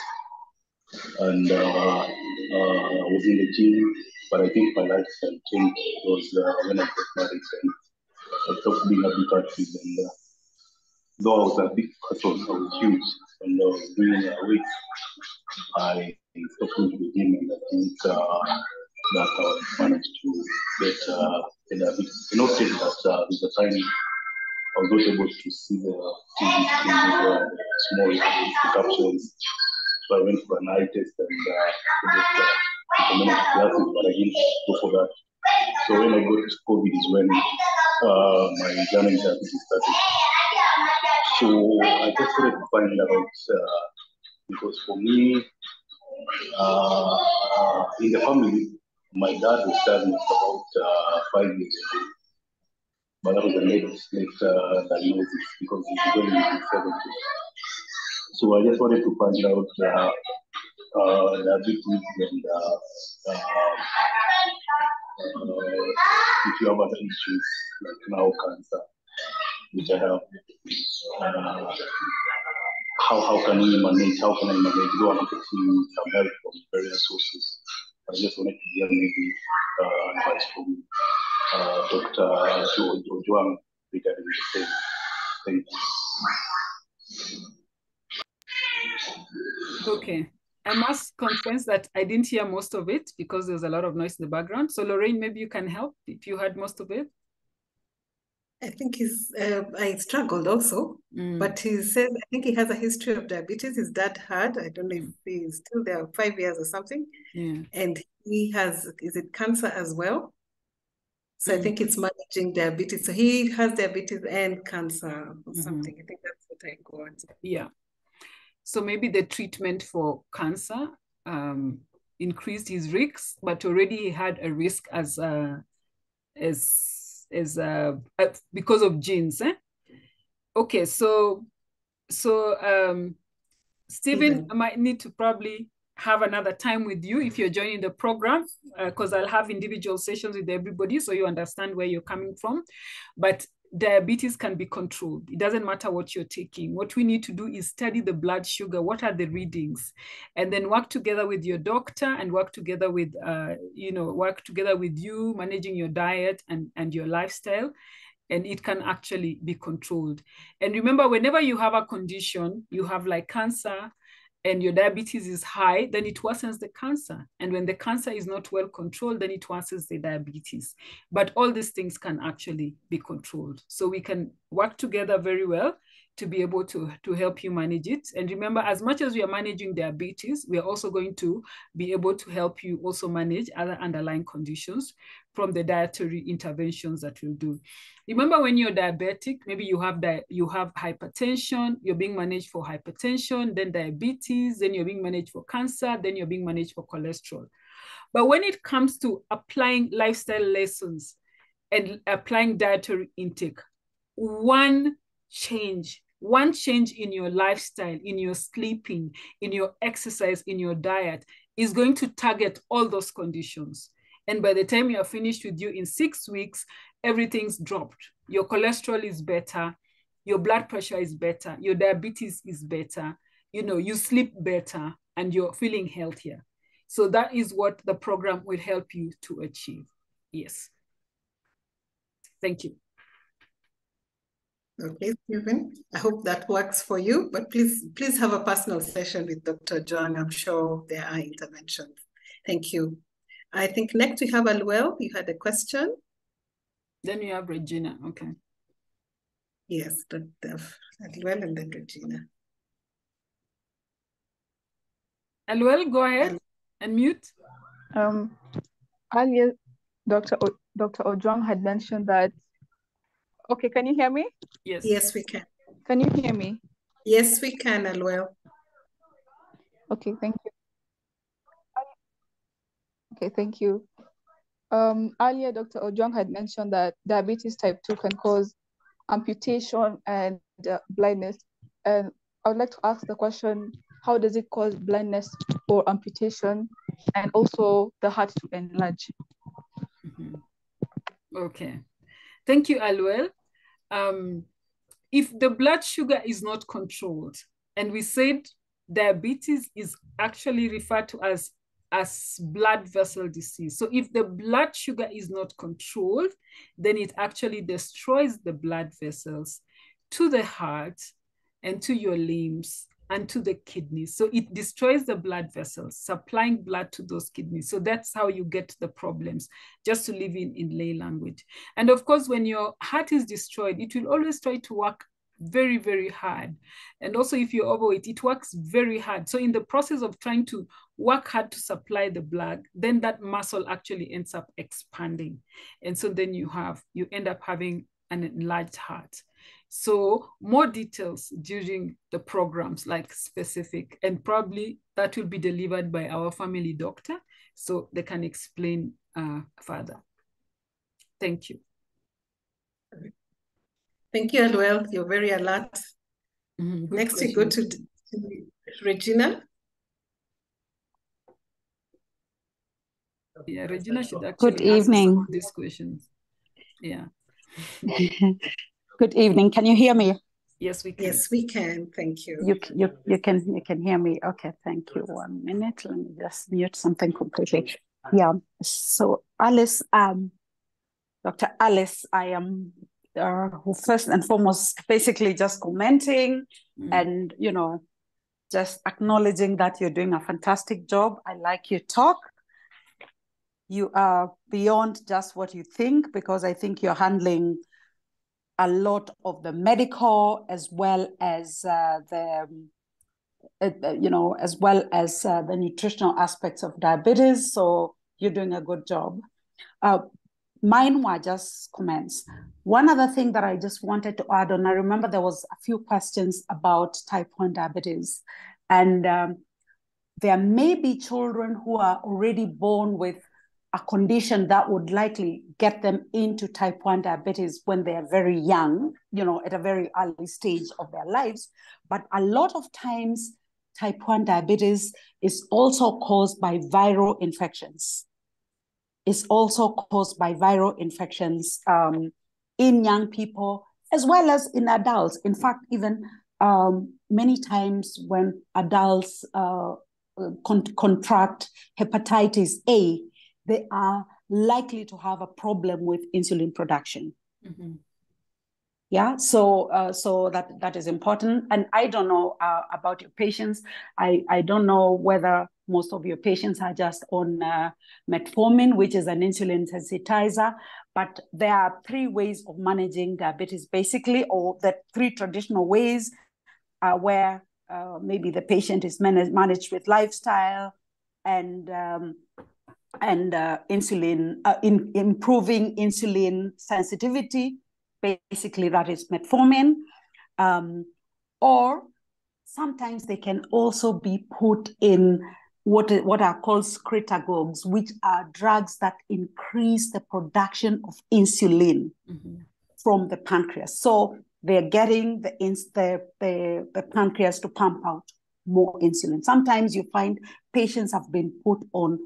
and uh, uh, I was in the gym, but I think my lifestyle changed was uh, when I got married and I stopped being a big active. And uh, though I was a big person, I was huge and I was doing uh, weights, I stopped going to the gym and I think that I managed to get uh, diabetes. You know, say that uh, there's a time I was not able to see the TV with the small captions. So I went for an eye test and uh, just uh, glasses, but I didn't go for that. So when I got COVID is when uh, my diabetes started. So I just wanted to find out uh, because for me, uh, uh, in the family, my dad was diagnosed about uh, five years ago. But that was a late, late uh, diagnosis because he was only in his 70s. So I just wanted to find out uh, uh, diabetes and uh, uh, if you have other issues like now cancer, which I have. Uh, how, how can we manage? How can I manage? Though I'm getting some help from various sources. I just wanted to hear maybe uh, advice from uh, Dr. Jo Juang regarding the same. Thank you. Okay. I must confess that I didn't hear most of it because there's a lot of noise in the background. So Lorraine, maybe you can help if you heard most of it. I think he's, uh, I struggled also, Mm. but he says, I think he has a history of diabetes. His dad had, I don't know if he's still there, five years or something. Yeah. And he has, is it cancer as well? So I Mm. think it's managing diabetes. So he has diabetes and cancer or Mhm. something. I think that's what I got. Yeah. So maybe the treatment for cancer um, increased his risks, but already he had a risk as a, as as a, uh, because of genes. Eh? Okay, so so um, Stephen. I might need to probably have another time with you if you're joining the program, because I'll have individual sessions with everybody so you understand where you're coming from. But diabetes can be controlled. It doesn't matter what you're taking. What we need to do is study the blood sugar. What are the readings? And then work together with your doctor and work together with, uh, you know, work together with you, managing your diet and, and your lifestyle. and it can actually be controlled. And remember, whenever you have a condition, you have like cancer, and your diabetes is high, then it worsens the cancer. And when the cancer is not well controlled, then it worsens the diabetes. But all these things can actually be controlled. So we can work together very well to be able to, to help you manage it. And remember, as much as we are managing diabetes, we are also going to be able to help you also manage other underlying conditions from the dietary interventions that we'll do. Remember when you're diabetic, maybe you have di you have hypertension, you're being managed for hypertension, then diabetes, then you're being managed for cancer, then you're being managed for cholesterol. But when it comes to applying lifestyle lessons and applying dietary intake, one change one change in your lifestyle, in your sleeping, in your exercise, in your diet is going to target all those conditions. And by the time you are finished with you in six weeks, everything's dropped. Your cholesterol is better, your blood pressure is better, your diabetes is better, you know, you sleep better, and you're feeling healthier. So that is what the program will help you to achieve. Yes. Thank you. Okay, Stephen. I hope that works for you, but please, please have a personal session with Dr. John. I'm sure there are interventions. Thank you. I think next we have Aluel. You had a question. Then you have Regina. Okay. Yes, Dr. Aluel and then Regina. Aluel, go ahead and mute. Um, earlier, Dr. O Dr. Ojwang had mentioned that Okay, can you hear me? Yes. Yes, we can. Can you hear me? Yes, we can, Aluel. Okay, thank you. Okay, thank you. Um, earlier, Dr. Ojwang had mentioned that diabetes type 2 can cause amputation and uh, blindness. And I would like to ask the question, how does it cause blindness or amputation and also the heart to enlarge? Mm -hmm. Okay. Thank you, Aluel um, if the blood sugar is not controlled, and we said diabetes is actually referred to as as blood vessel disease. So if the blood sugar is not controlled, then it actually destroys the blood vessels to the heart and to your limbs and to the kidneys. So it destroys the blood vessels, supplying blood to those kidneys. So that's how you get the problems, just to live in, in lay language. And of course, when your heart is destroyed, it will always try to work very, very hard. And also if you're overweight, it works very hard. So in the process of trying to work hard to supply the blood, then that muscle actually ends up expanding. And so then you have, you end up having an enlarged heart. So more details during the programs, like specific, and probably that will be delivered by our family doctor, so they can explain uh, further. Thank you. Thank you, Aluel. You're very alert. Mm -hmm. Next, we go to, to Regina. Yeah, Regina should actually Good evening. these questions. Yeah. Good evening. Can you hear me? Yes, we can. Yes, we can. Thank you. You you you can you can hear me. Okay, thank you. One minute. Let me just mute something completely. Yeah. So Alice, um, Dr. Alice, I am uh, first and foremost basically just commenting mm. and you know just acknowledging that you're doing a fantastic job. I like your talk. You are beyond just what you think because I think you're handling a lot of the medical as well as uh, the uh, uh, you know as well as uh, the nutritional aspects of diabetes so you're doing a good job uh, mine were just comments one other thing that i just wanted to add on i remember there was a few questions about type 1 diabetes and um, there may be children who are already born with a condition that would likely get them into type 1 diabetes when they are very young, you know, at a very early stage of their lives. But a lot of times, type 1 diabetes is also caused by viral infections. It's also caused by viral infections um, in young people as well as in adults. In fact, even um, many times when adults uh, con contract hepatitis A, they are likely to have a problem with insulin production. Mm-hmm. Yeah, so uh, so that that is important. And I don't know uh, about your patients. I I don't know whether most of your patients are just on uh, metformin, which is an insulin sensitizer. But there are three ways of managing diabetes, basically, or the three traditional ways uh, where uh, maybe the patient is managed managed with lifestyle and um, and uh, insulin in improving insulin sensitivity basically that is metformin, um, or sometimes they can also be put in what, what are called secretagogues, which are drugs that increase the production of insulin mm-hmm. from the pancreas. So they're getting the, the, the, the pancreas to pump out more insulin. Sometimes you find patients have been put on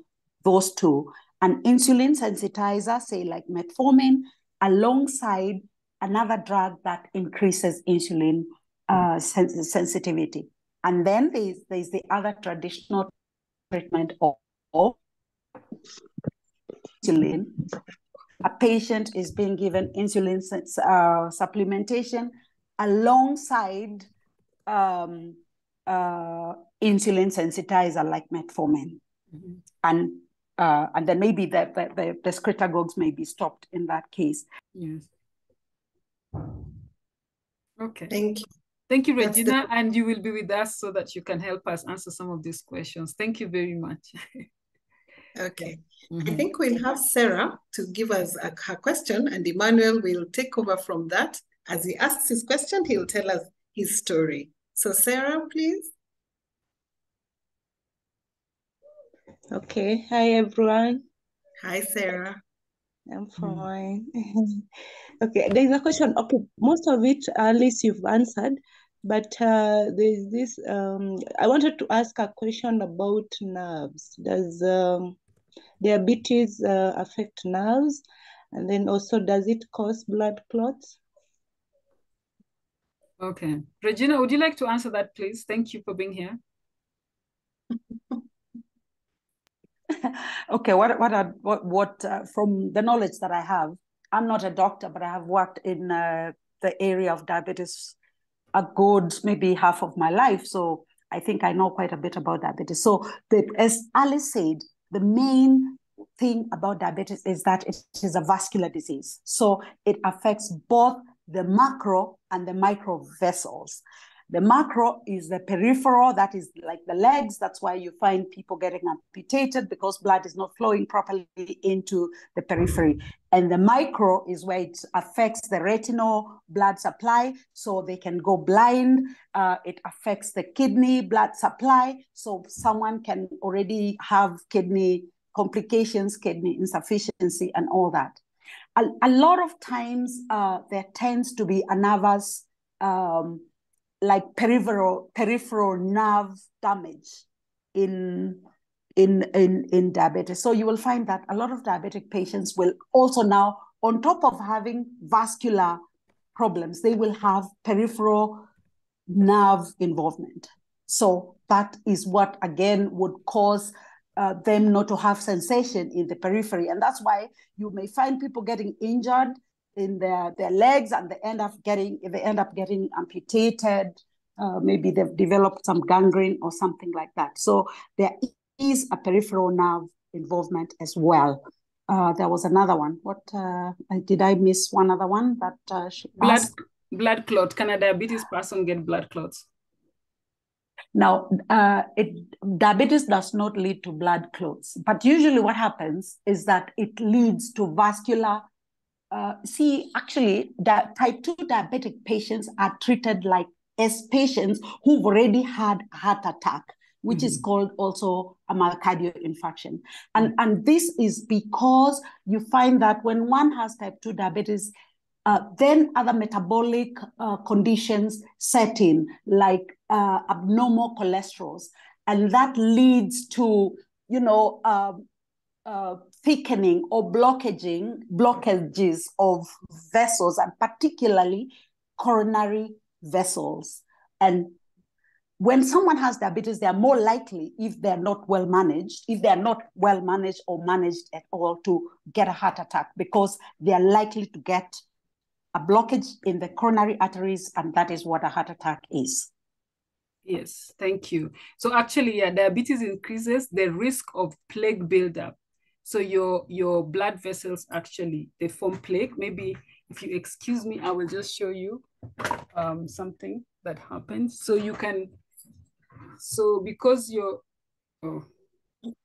those two, an insulin sensitizer, say like metformin, alongside another drug that increases insulin uh, sens sensitivity. And then there's, there's the other traditional treatment of, of insulin. A patient is being given insulin uh, supplementation alongside um, uh, insulin sensitizer like metformin. Mm -hmm. And uh, and then maybe the, the, the, the secretagogues may be stopped in that case. Yes. Okay. Thank you. Thank you, Regina, the... and you will be with us so that you can help us answer some of these questions. Thank you very much. okay. Mm -hmm. I think we'll have Sarah to give us a, her question, and Emmanuel will take over from that. As he asks his question, he'll tell us his story. So, Sarah, please. Okay. Hi, everyone. Hi, Sarah. I'm mm. fine. okay, there's a question. Okay, most of it, at least you've answered, but uh, there's this. Um, I wanted to ask a question about nerves. Does um, diabetes uh, affect nerves? And then also, does it cause blood clots? Okay. Regina, would you like to answer that, please? Thank you for being here. okay, what what are, what what uh, from the knowledge that I have, I'm not a doctor, but I have worked in uh, the area of diabetes a good maybe half of my life, so I think I know quite a bit about diabetes. So, the, as Alice said, the main thing about diabetes is that it is a vascular disease. So it affects both the macro and the micro vessels. The macro is the peripheral, that is like the legs. That's why you find people getting amputated because blood is not flowing properly into the periphery. And the micro is where it affects the retinal blood supply, so they can go blind. Uh, it affects the kidney blood supply, so someone can already have kidney complications, kidney insufficiency, and all that. A, a lot of times, uh, there tends to be a nervous um, like peripheral peripheral nerve damage in in in in diabetes. So you will find that a lot of diabetic patients will also now, on top of having vascular problems, they will have peripheral nerve involvement. So that is what again would cause uh, them not to have sensation in the periphery, and that's why you may find people getting injured in their, their legs and they end up getting they end up getting amputated uh, maybe they've developed some gangrene or something like that. So there is a peripheral nerve involvement as well. Uh, there was another one. What uh, did i miss one other one that uh, blood blood clot. Can a diabetes person get blood clots? Now, uh, it, diabetes does not lead to blood clots, but usually what happens is that it leads to vascular uh, see, actually, that type 2 diabetic patients are treated like as patients who've already had a heart attack, which mm-hmm. is called also a myocardial infarction. And, mm-hmm. and this is because you find that when one has type 2 diabetes, uh, then other metabolic uh, conditions set in, like uh, abnormal cholesterols. And that leads to, you know, um, uh, thickening or blockaging blockages of vessels and particularly coronary vessels and when someone has diabetes they are more likely if they're not well managed if they're not well managed or managed at all to get a heart attack because they are likely to get a blockage in the coronary arteries, and that is what a heart attack is. Yes, thank you. So actually, yeah, diabetes increases the risk of plaque buildup. So your your blood vessels actually they form plaque. Maybe if you excuse me, I will just show you um, something that happens. So you can, so because you're, oh,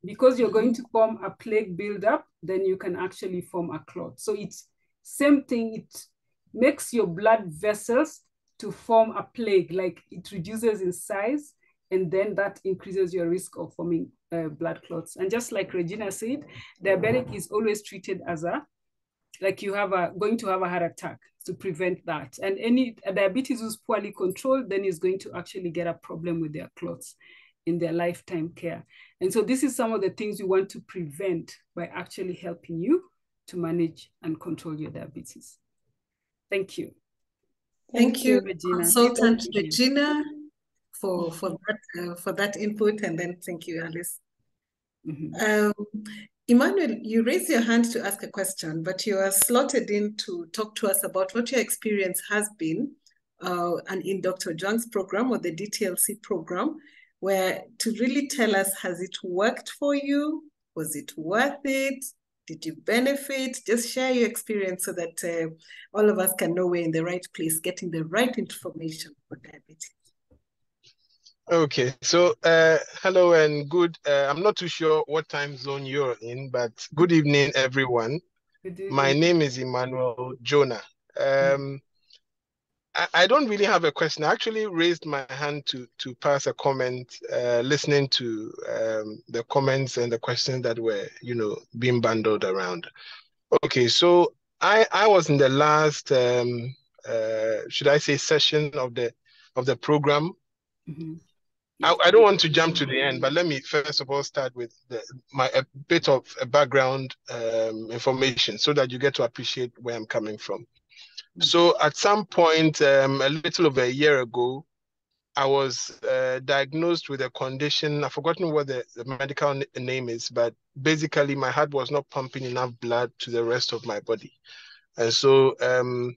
because you're going to form a plaque buildup, then you can actually form a clot. So it's same thing. It makes your blood vessels to form a plaque, like it reduces in size, and then that increases your risk of forming uh, blood clots. And just like Regina said, diabetic is always treated as a, like you have a, going to have a heart attack to prevent that. And any diabetes is poorly controlled, then is going to actually get a problem with their clots in their lifetime care. And so this is some of the things we want to prevent by actually helping you to manage and control your diabetes. Thank you. Thank, Thank you, you, Regina. Consultant Thank Regina, for for that uh, for that input, and then thank you, Alice. Mm -hmm. um, Emmanuel, you raised your hand to ask a question, but you are slotted in to talk to us about what your experience has been uh, and in Dr. Zhang's program or the DTLC program, where to really tell us, has it worked for you? Was it worth it? Did you benefit? Just share your experience so that uh, all of us can know we're in the right place, getting the right information for diabetes. Okay, so uh, hello and good. Uh, I'm not too sure what time zone you're in, but good evening, everyone. Good evening. My name is Emmanuel Jonah. Um, I, I, don't really have a question. I actually raised my hand to to pass a comment, uh, listening to um, the comments and the questions that were, you know, being bundled around. Okay, so I I was in the last, um, uh, should I say, session of the of the program. Mm-hmm. I, I, don't want to jump to the end, but let me first of all start with the, my a bit of a background um, information so that you get to appreciate where I'm coming from. So at some point, um, a little over a year ago, I was uh, diagnosed with a condition. I've forgotten what the, the medical name is, but basically my heart was not pumping enough blood to the rest of my body. And so um,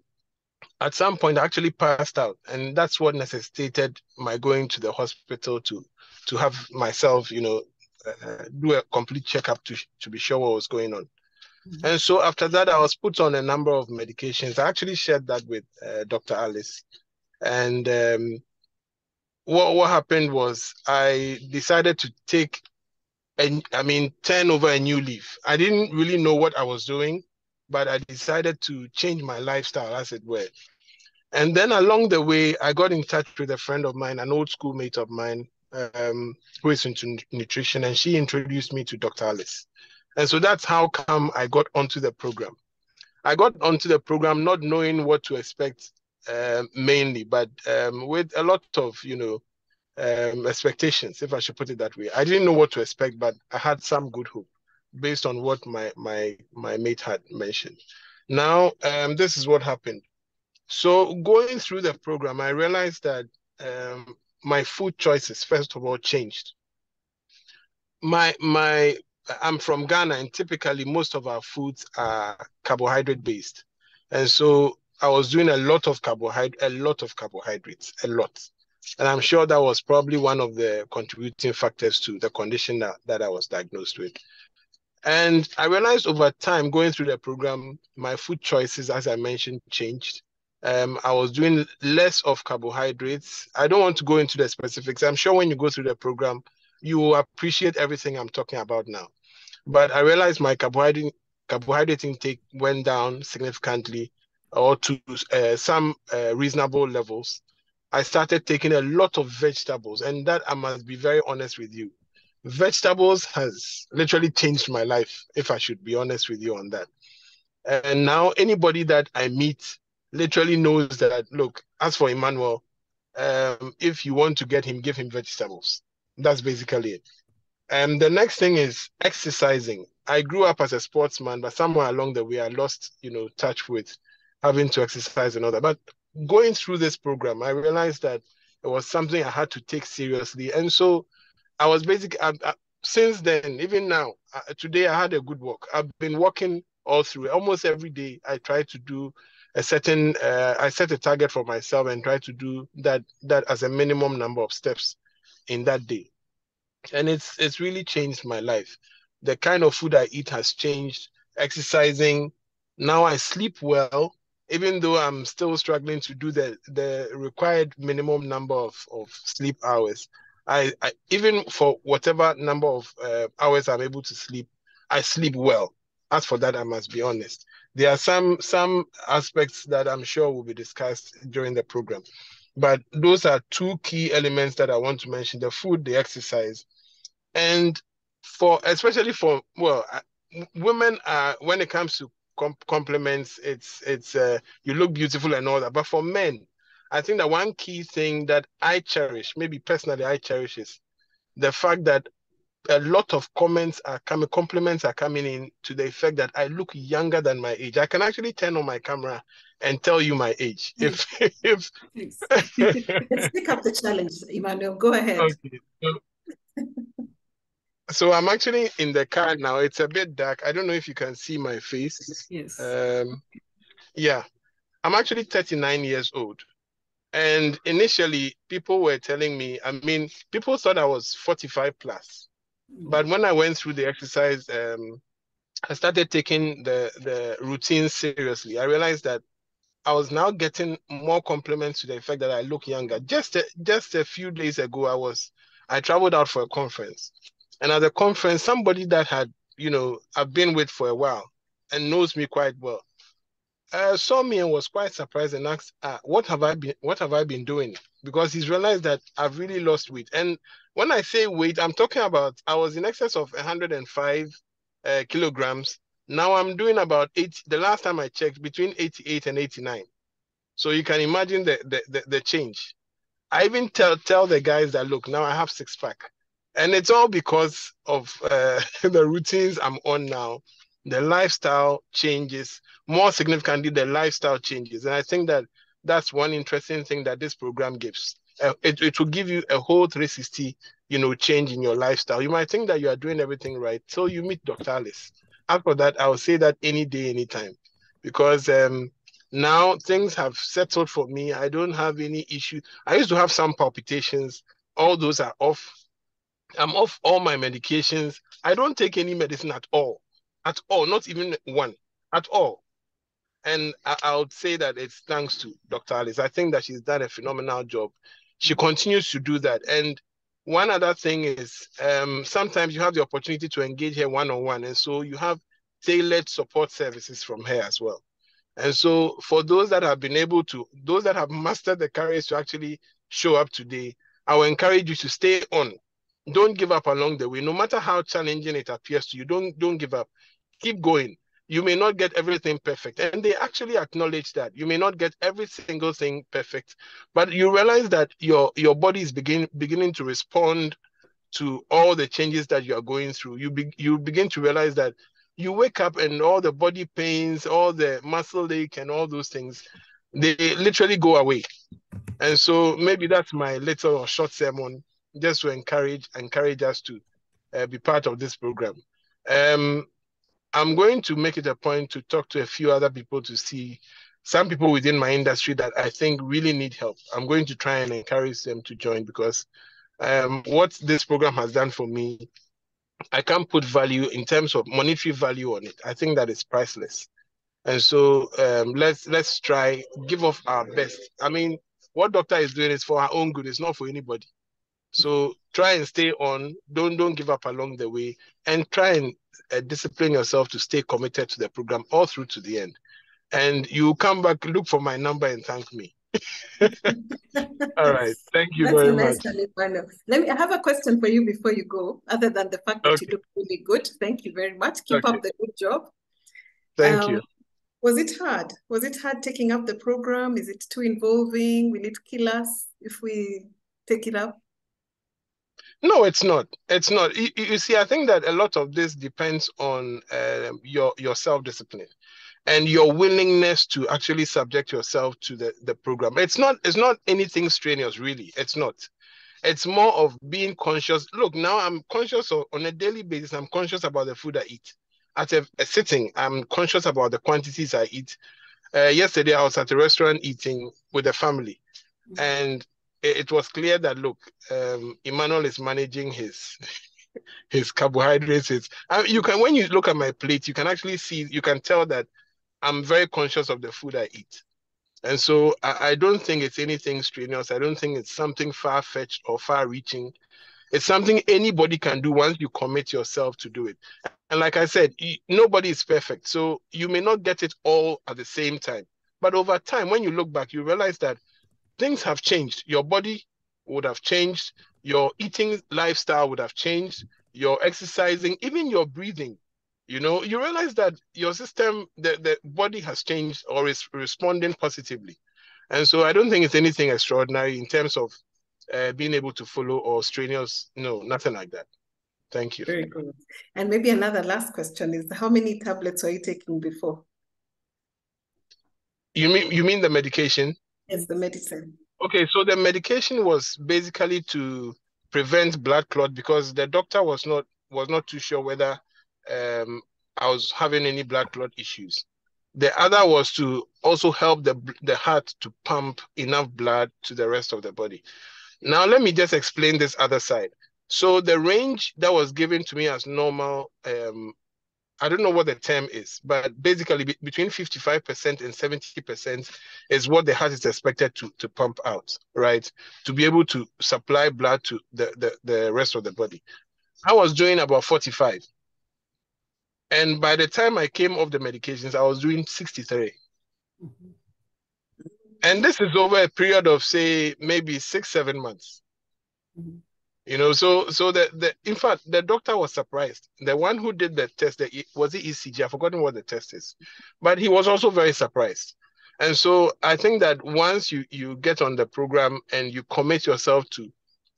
at some point I actually passed out. And that's what necessitated my going to the hospital to to have myself, you know, uh, do a complete checkup to, to be sure what was going on. Mm-hmm. And so after that, I was put on a number of medications. I actually shared that with uh, Dr. Alice. And um, what, what happened was I decided to take, a, I mean, turn over a new leaf. I didn't really know what I was doing, but I decided to change my lifestyle, as it were. And then along the way, I got in touch with a friend of mine, an old schoolmate of mine, um, who is into nutrition, and she introduced me to Dr. Alice. And so that's how come I got onto the program. I got onto the program not knowing what to expect uh, mainly, but um, with a lot of, you know, um, expectations, if I should put it that way. I didn't know what to expect, but I had some good hope based on what my my my mate had mentioned. Now, um, this is what happened. So going through the program, I realized that um, my food choices, first of all, changed. My my I'm from Ghana, and typically most of our foods are carbohydrate based, and so I was doing a lot of carbohydrate, a lot of carbohydrates, a lot, and I'm sure that was probably one of the contributing factors to the condition that, that I was diagnosed with. And I realized over time, going through the program, my food choices, as I mentioned, changed. Um, I was doing less of carbohydrates. I don't want to go into the specifics. I'm sure when you go through the program, you will appreciate everything I'm talking about now. But I realized my carbohydrate carbohydrate intake went down significantly or to uh, some uh, reasonable levels. I started taking a lot of vegetables, and that I must be very honest with you. Vegetables has literally changed my life, if I should be honest with you on that. And now anybody that I meet literally knows that, look, as for Emmanuel, um, if you want to get him, give him vegetables. That's basically it. And the next thing is exercising. I grew up as a sportsman, but somewhere along the way, I lost, you know, touch with having to exercise and all that. But going through this program, I realized that it was something I had to take seriously. And so I was basically, I, I, since then, even now, today I had a good walk. I've been walking all through. Almost every day, I try to do a certain uh, I set a target for myself and try to do that that as a minimum number of steps in that day. And it's it's really changed my life. The kind of food I eat has changed. Exercising. Now I sleep well, even though I'm still struggling to do the the required minimum number of, of sleep hours. I, I even for whatever number of uh, hours I'm able to sleep, I sleep well. As for that, I must be honest. There are some some aspects that I'm sure will be discussed during the program, but those are two key elements that I want to mention: the food, the exercise, and for especially for well, women are when it comes to compliments, it's it's uh, you look beautiful and all that, but for men, I think that one key thing that I cherish, maybe personally I cherish, is the fact that a lot of comments are coming, compliments are coming in to the effect that I look younger than my age. I can actually turn on my camera and tell you my age. If if let's pick up the challenge, Emmanuel. Go ahead. Okay. So, so, I'm actually in the car now. It's a bit dark. I don't know if you can see my face. Yes. Um, yeah, I'm actually 39 years old. And initially, people were telling me, I mean, people thought I was 45 plus. But when I went through the exercise, um, I started taking the, the routine seriously. I realized that I was now getting more compliments to the effect that I look younger. Just a, just a few days ago, I was I traveled out for a conference, and at the conference, somebody that had you know I've been with for a while and knows me quite well uh, saw me and was quite surprised and asked, uh, "What have I been? What have I been doing?" Because he's realized that I've really lost weight. And when I say weight, I'm talking about I was in excess of 105 uh, kilograms. Now I'm doing about eight. The last time I checked, between 88 and 89. So you can imagine the the, the, the change. I even tell tell the guys that look now I have six pack, and it's all because of uh, the routines I'm on now the lifestyle changes more significantly the lifestyle changes. And i think that that's one interesting thing that this program gives. Uh, it, it will give you a whole 360 you know change in your lifestyle. You might think that you are doing everything right so you meet dr alice. After that i will say that any day anytime. Because um, now things have settled for me. I don't have any issue. I used to have some palpitations. All those are off. I'm off all my medications. I don't take any medicine at all at all, not even one at all. And I, I, would say that it's thanks to Dr. Alice. I think that she's done a phenomenal job. She continues to do that. And one other thing is um, sometimes you have the opportunity to engage her one on one. And so you have tailored support services from her as well. And so for those that have been able to, those that have mastered the courage to actually show up today, I will encourage you to stay on. Don't give up along the way. No matter how challenging it appears to you, don't don't give up keep going. You may not get everything perfect. And they actually acknowledge that. You may not get every single thing perfect, but you realize that your your body is begin, beginning to respond to all the changes that you are going through. You be, you begin to realize that you wake up and all the body pains, all the muscle ache and all those things, they literally go away. And so maybe that's my little or short sermon just to encourage encourage us to uh, be part of this program. Um, I'm going to make it a point to talk to a few other people to see some people within my industry that I think really need help. I'm going to try and encourage them to join because um, what this program has done for me, I can't put value in terms of monetary value on it. I think that is priceless. And so um, let's let's try give off our best. I mean, what doctor is doing is for our own good. It's not for anybody. So try and stay on. Don't don't give up along the way, and try and uh, discipline yourself to stay committed to the program all through to the end. And you come back, look for my number, and thank me. all right. Thank you That's very nice much. Let me. I have a question for you before you go. Other than the fact that okay. you look really good, thank you very much. Keep okay. up the good job. Thank um, you. Was it hard? Was it hard taking up the program? Is it too involving? Will it kill us if we take it up? No, it's not. It's not. You, you, see, I think that a lot of this depends on uh, your your self discipline and your willingness to actually subject yourself to the the program. It's not. It's not anything strenuous, really. It's not. It's more of being conscious. Look, now I'm conscious of, on a daily basis. I'm conscious about the food I eat. At a, a sitting, I'm conscious about the quantities I eat. uh, yesterday I was at a restaurant eating with a family, mm-hmm. and it, was clear that look, um, Emmanuel is managing his his carbohydrates. His, you can when you look at my plate, you can actually see, you can tell that I'm very conscious of the food I eat. And so I, I don't think it's anything strenuous. I don't think it's something far fetched or far reaching. It's something anybody can do once you commit yourself to do it. And like I said, nobody is perfect. So you may not get it all at the same time. But over time, when you look back, you realize that things have changed. Your body would have changed. Your eating lifestyle would have changed. Your exercising, even your breathing. You know, you realize that your system, the, the body has changed or is responding positively. And so I don't think it's anything extraordinary in terms of uh, being able to follow or strenuous. No, nothing like that. Thank you. Very good. And maybe another last question is how many tablets were you taking before? You mean you mean the medication? The medicine. Okay, so the medication was basically to prevent blood clot because the doctor was not was not too sure whether um, I was having any blood clot issues. The other was to also help the the heart to pump enough blood to the rest of the body. Now let me just explain this other side. So the range that was given to me as normal, um, I don't know what the term is, but basically be between 55% and 70% is what the heart is expected to, to pump out, right? To be able to supply blood to the, the, the rest of the body. I was doing about 45. And by the time I came off the medications, I was doing 63. Mm -hmm. And this is over a period of, say, maybe six, seven months. Mm -hmm. You know, so so the, the in fact the doctor was surprised. The one who did the test, the, was it ECG? I've forgotten what the test is, but he was also very surprised. And so I think that once you you get on the program and you commit yourself to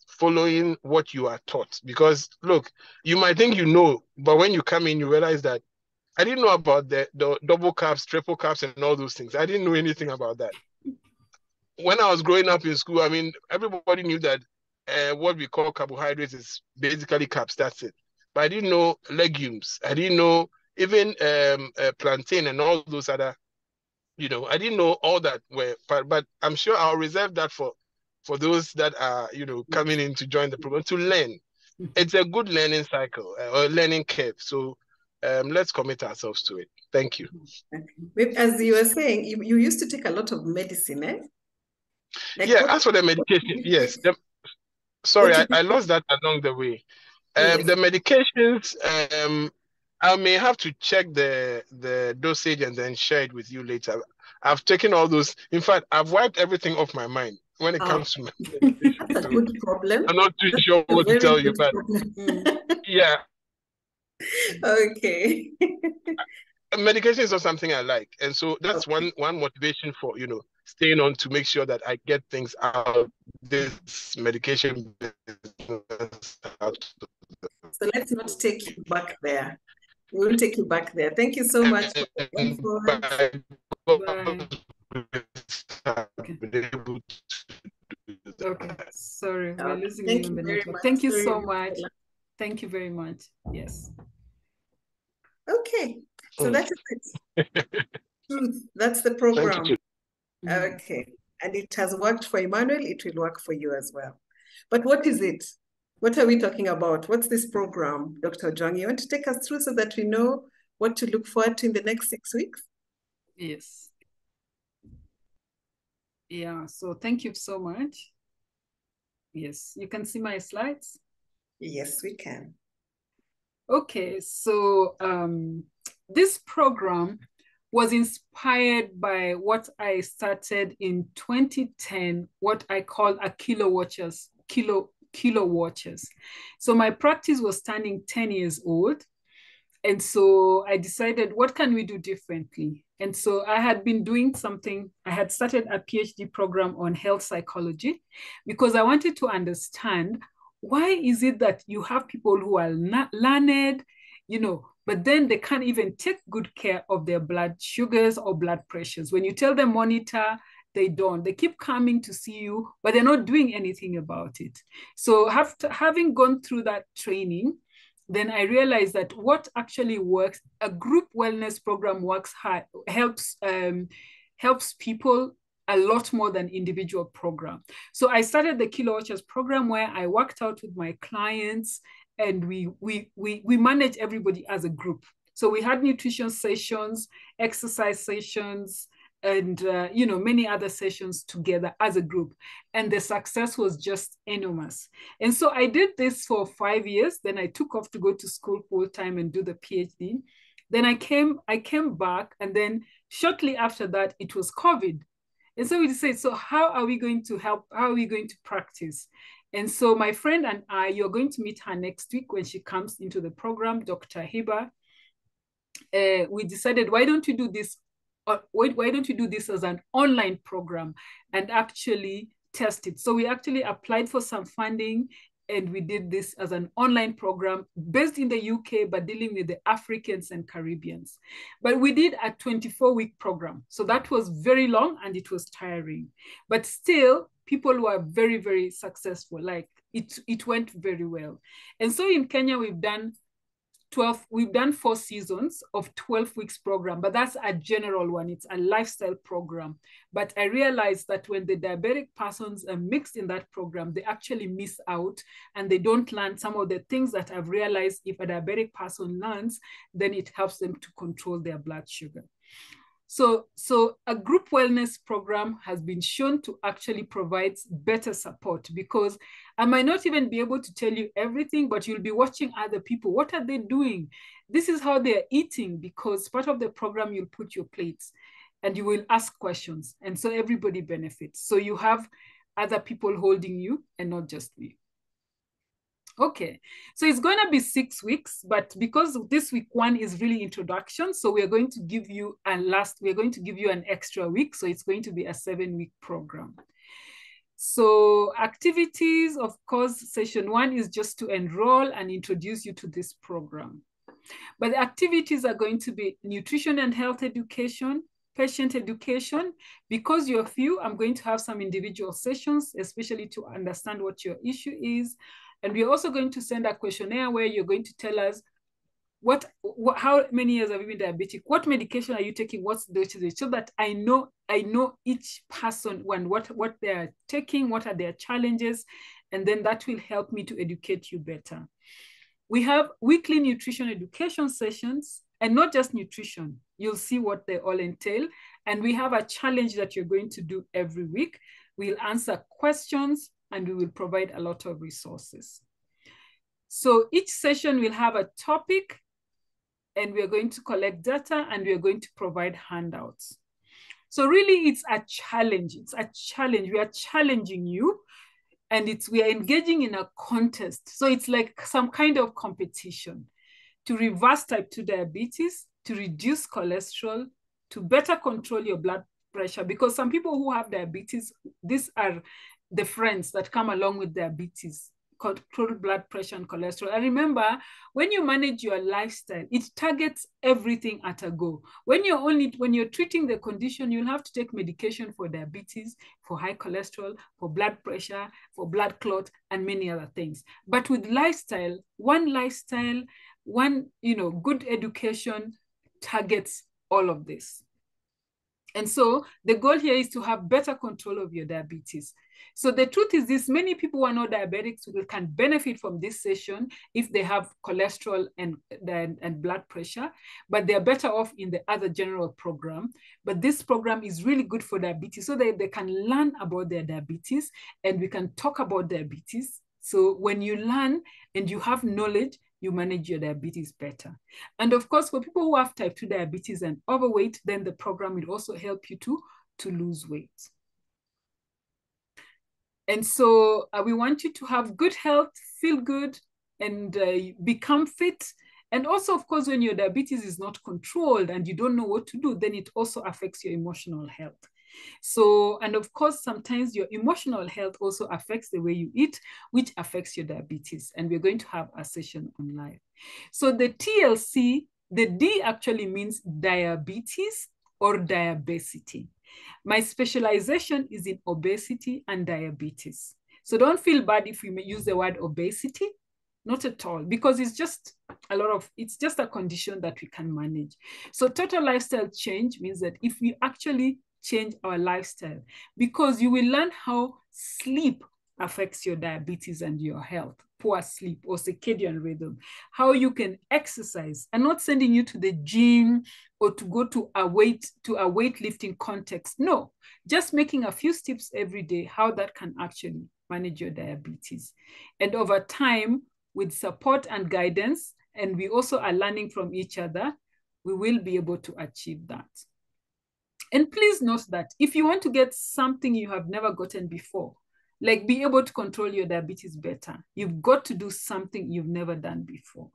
following what you are taught, because look, you might think you know, but when you come in, you realize that I didn't know about the, the double caps, triple caps, and all those things. I didn't know anything about that. When I was growing up in school, I mean, everybody knew that uh, what we call carbohydrates is basically carbs. That's it. But I didn't know legumes. I didn't know even um, uh, plantain and all those other, you know, I didn't know all that were. But, but I'm sure I'll reserve that for for those that are, you know, coming in to join the program to learn. It's a good learning cycle uh, or learning curve. So um, let's commit ourselves to it. Thank you. As you were saying, you, you used to take a lot of medicine, eh? Like yeah, as for the medication, yes. The, sorry, I, I lost that along the way. Um, yes. The medications, um, I may have to check the the dosage and then share it with you later. I've taken all those. In fact, I've wiped everything off my mind when it oh. comes to That's a good problem. I'm not too sure what to tell you, but yeah. Okay. Medication is not something I like, and so that's okay. one one motivation for you know staying on to make sure that I get things out this medication out. So let's not take you back there. We will take you back there. Thank you so much. Okay. okay. Sorry, we're losing Thank you, the Thank you so much. Thank you very much. Yes. Okay. So oh. that is it. That's the program. Mm-hmm. Okay. And it has worked for Emmanuel, it will work for you as well. But what is it? What are we talking about? What's this program, Dr. Ojwang? You want to take us through so that we know what to look forward to in the next six weeks? Yes. Yeah, so thank you so much. Yes, you can see my slides? Yes, we can. Okay, so um, this program was inspired by what I started in 2010, what I call a kilo watchers, kilo, kilo watchers. So my practice was turning 10 years old. And so I decided, what can we do differently? And so I had been doing something, I had started a PhD program on health psychology because I wanted to understand why is it that you have people who are not learned, you know, but then they can't even take good care of their blood sugars or blood pressures. When you tell them monitor, they don't. They keep coming to see you, but they're not doing anything about it. So after having gone through that training, then I realized that what actually works, a group wellness program works hard, helps um, helps people a lot more than individual program. So I started the Kilo Watchers program where I worked out with my clients and we we we we manage everybody as a group. So we had nutrition sessions, exercise sessions, and uh, you know many other sessions together as a group. And the success was just enormous. And so i did this for five years. Then i took off to go to school full time and do the phd then i came i came back and then shortly after that it was covid. And so we decided so how are we going to help how are we going to practice and so my friend and i you're going to meet her next week when she comes into the program dr hiba uh, we decided why don't you do this uh, why, why don't you do this as an online program and actually test it? So we actually applied for some funding and we did this as an online program based in the UK, but dealing with the Africans and Caribbeans. But we did a 24 week program. So that was very long and it was tiring. But still, people who are very, very successful. Like it, it went very well. And so in Kenya, we've done 12 we've done four seasons of 12 weeks program but that's a general one it's a lifestyle program but i realized that when the diabetic persons are mixed in that program they actually miss out and they don't learn some of the things that i've realized if a diabetic person learns then it helps them to control their blood sugar so, so a group wellness program has been shown to actually provide better support because I might not even be able to tell you everything, but you'll be watching other people. What are they doing? This is how they're eating because part of the program, you'll put your plates and you will ask questions. And so everybody benefits. So you have other people holding you and not just me. Okay, so it's going to be six weeks, but because this week one is really introduction, so we're going to give you a last, we're going to give you an extra week. So it's going to be a seven week program. So activities, of course, session one is just to enroll and introduce you to this program. But the activities are going to be nutrition and health education, patient education. Because you're few, I'm going to have some individual sessions, especially to understand what your issue is. And we're also going to send a questionnaire where you're going to tell us what, what how many years have you been diabetic? What medication are you taking? What's the dosage? So that I know I know each person when what what they are taking, what are their challenges, and then that will help me to educate you better. We have weekly nutrition education sessions and not just nutrition. You'll see what they all entail. And we have a challenge that you're going to do every week. We'll answer questions and we will provide a lot of resources. So each session will have a topic and we're going to collect data and we're going to provide handouts. So really it's a challenge, it's a challenge. We are challenging you and it's we are engaging in a contest. So it's like some kind of competition to reverse type 2 diabetes, to reduce cholesterol, to better control your blood pressure because some people who have diabetes, these are the friends that come along with diabetes control blood pressure and cholesterol. And remember, when you manage your lifestyle, it targets everything at a go. When you're only when you're treating the condition, you'll have to take medication for diabetes, for high cholesterol, for blood pressure, for blood clot, and many other things. But with lifestyle, one lifestyle, one you know, good education targets all of this. And so the goal here is to have better control of your diabetes. So the truth is this, many people who are not diabetics can benefit from this session if they have cholesterol and, and, and blood pressure, but they're better off in the other general program. But this program is really good for diabetes so that they can learn about their diabetes and we can talk about diabetes. So when you learn and you have knowledge, you manage your diabetes better. And of course, for people who have type 2 diabetes and overweight, then the program will also help you to, to lose weight. And so uh, we want you to have good health, feel good, and uh, become fit. And also, of course, when your diabetes is not controlled and you don't know what to do, then it also affects your emotional health. So, and of course, sometimes your emotional health also affects the way you eat, which affects your diabetes. And we're going to have a session on live. So the TLC, the D actually means diabetes or diabesity. My specialization is in obesity and diabetes. So don't feel bad if we may use the word obesity, not at all, because it's just a lot of, it's just a condition that we can manage. So total lifestyle change means that if we actually change our lifestyle because you will learn how sleep affects your diabetes and your health poor sleep or circadian rhythm, how you can exercise. and not sending you to the gym or to go to a weight to a weightlifting context. No, just making a few steps every day, how that can actually manage your diabetes. And over time, with support and guidance, and we also are learning from each other, we will be able to achieve that. And please note that if you want to get something you have never gotten before, like be able to control your diabetes better, you've got to do something you've never done before.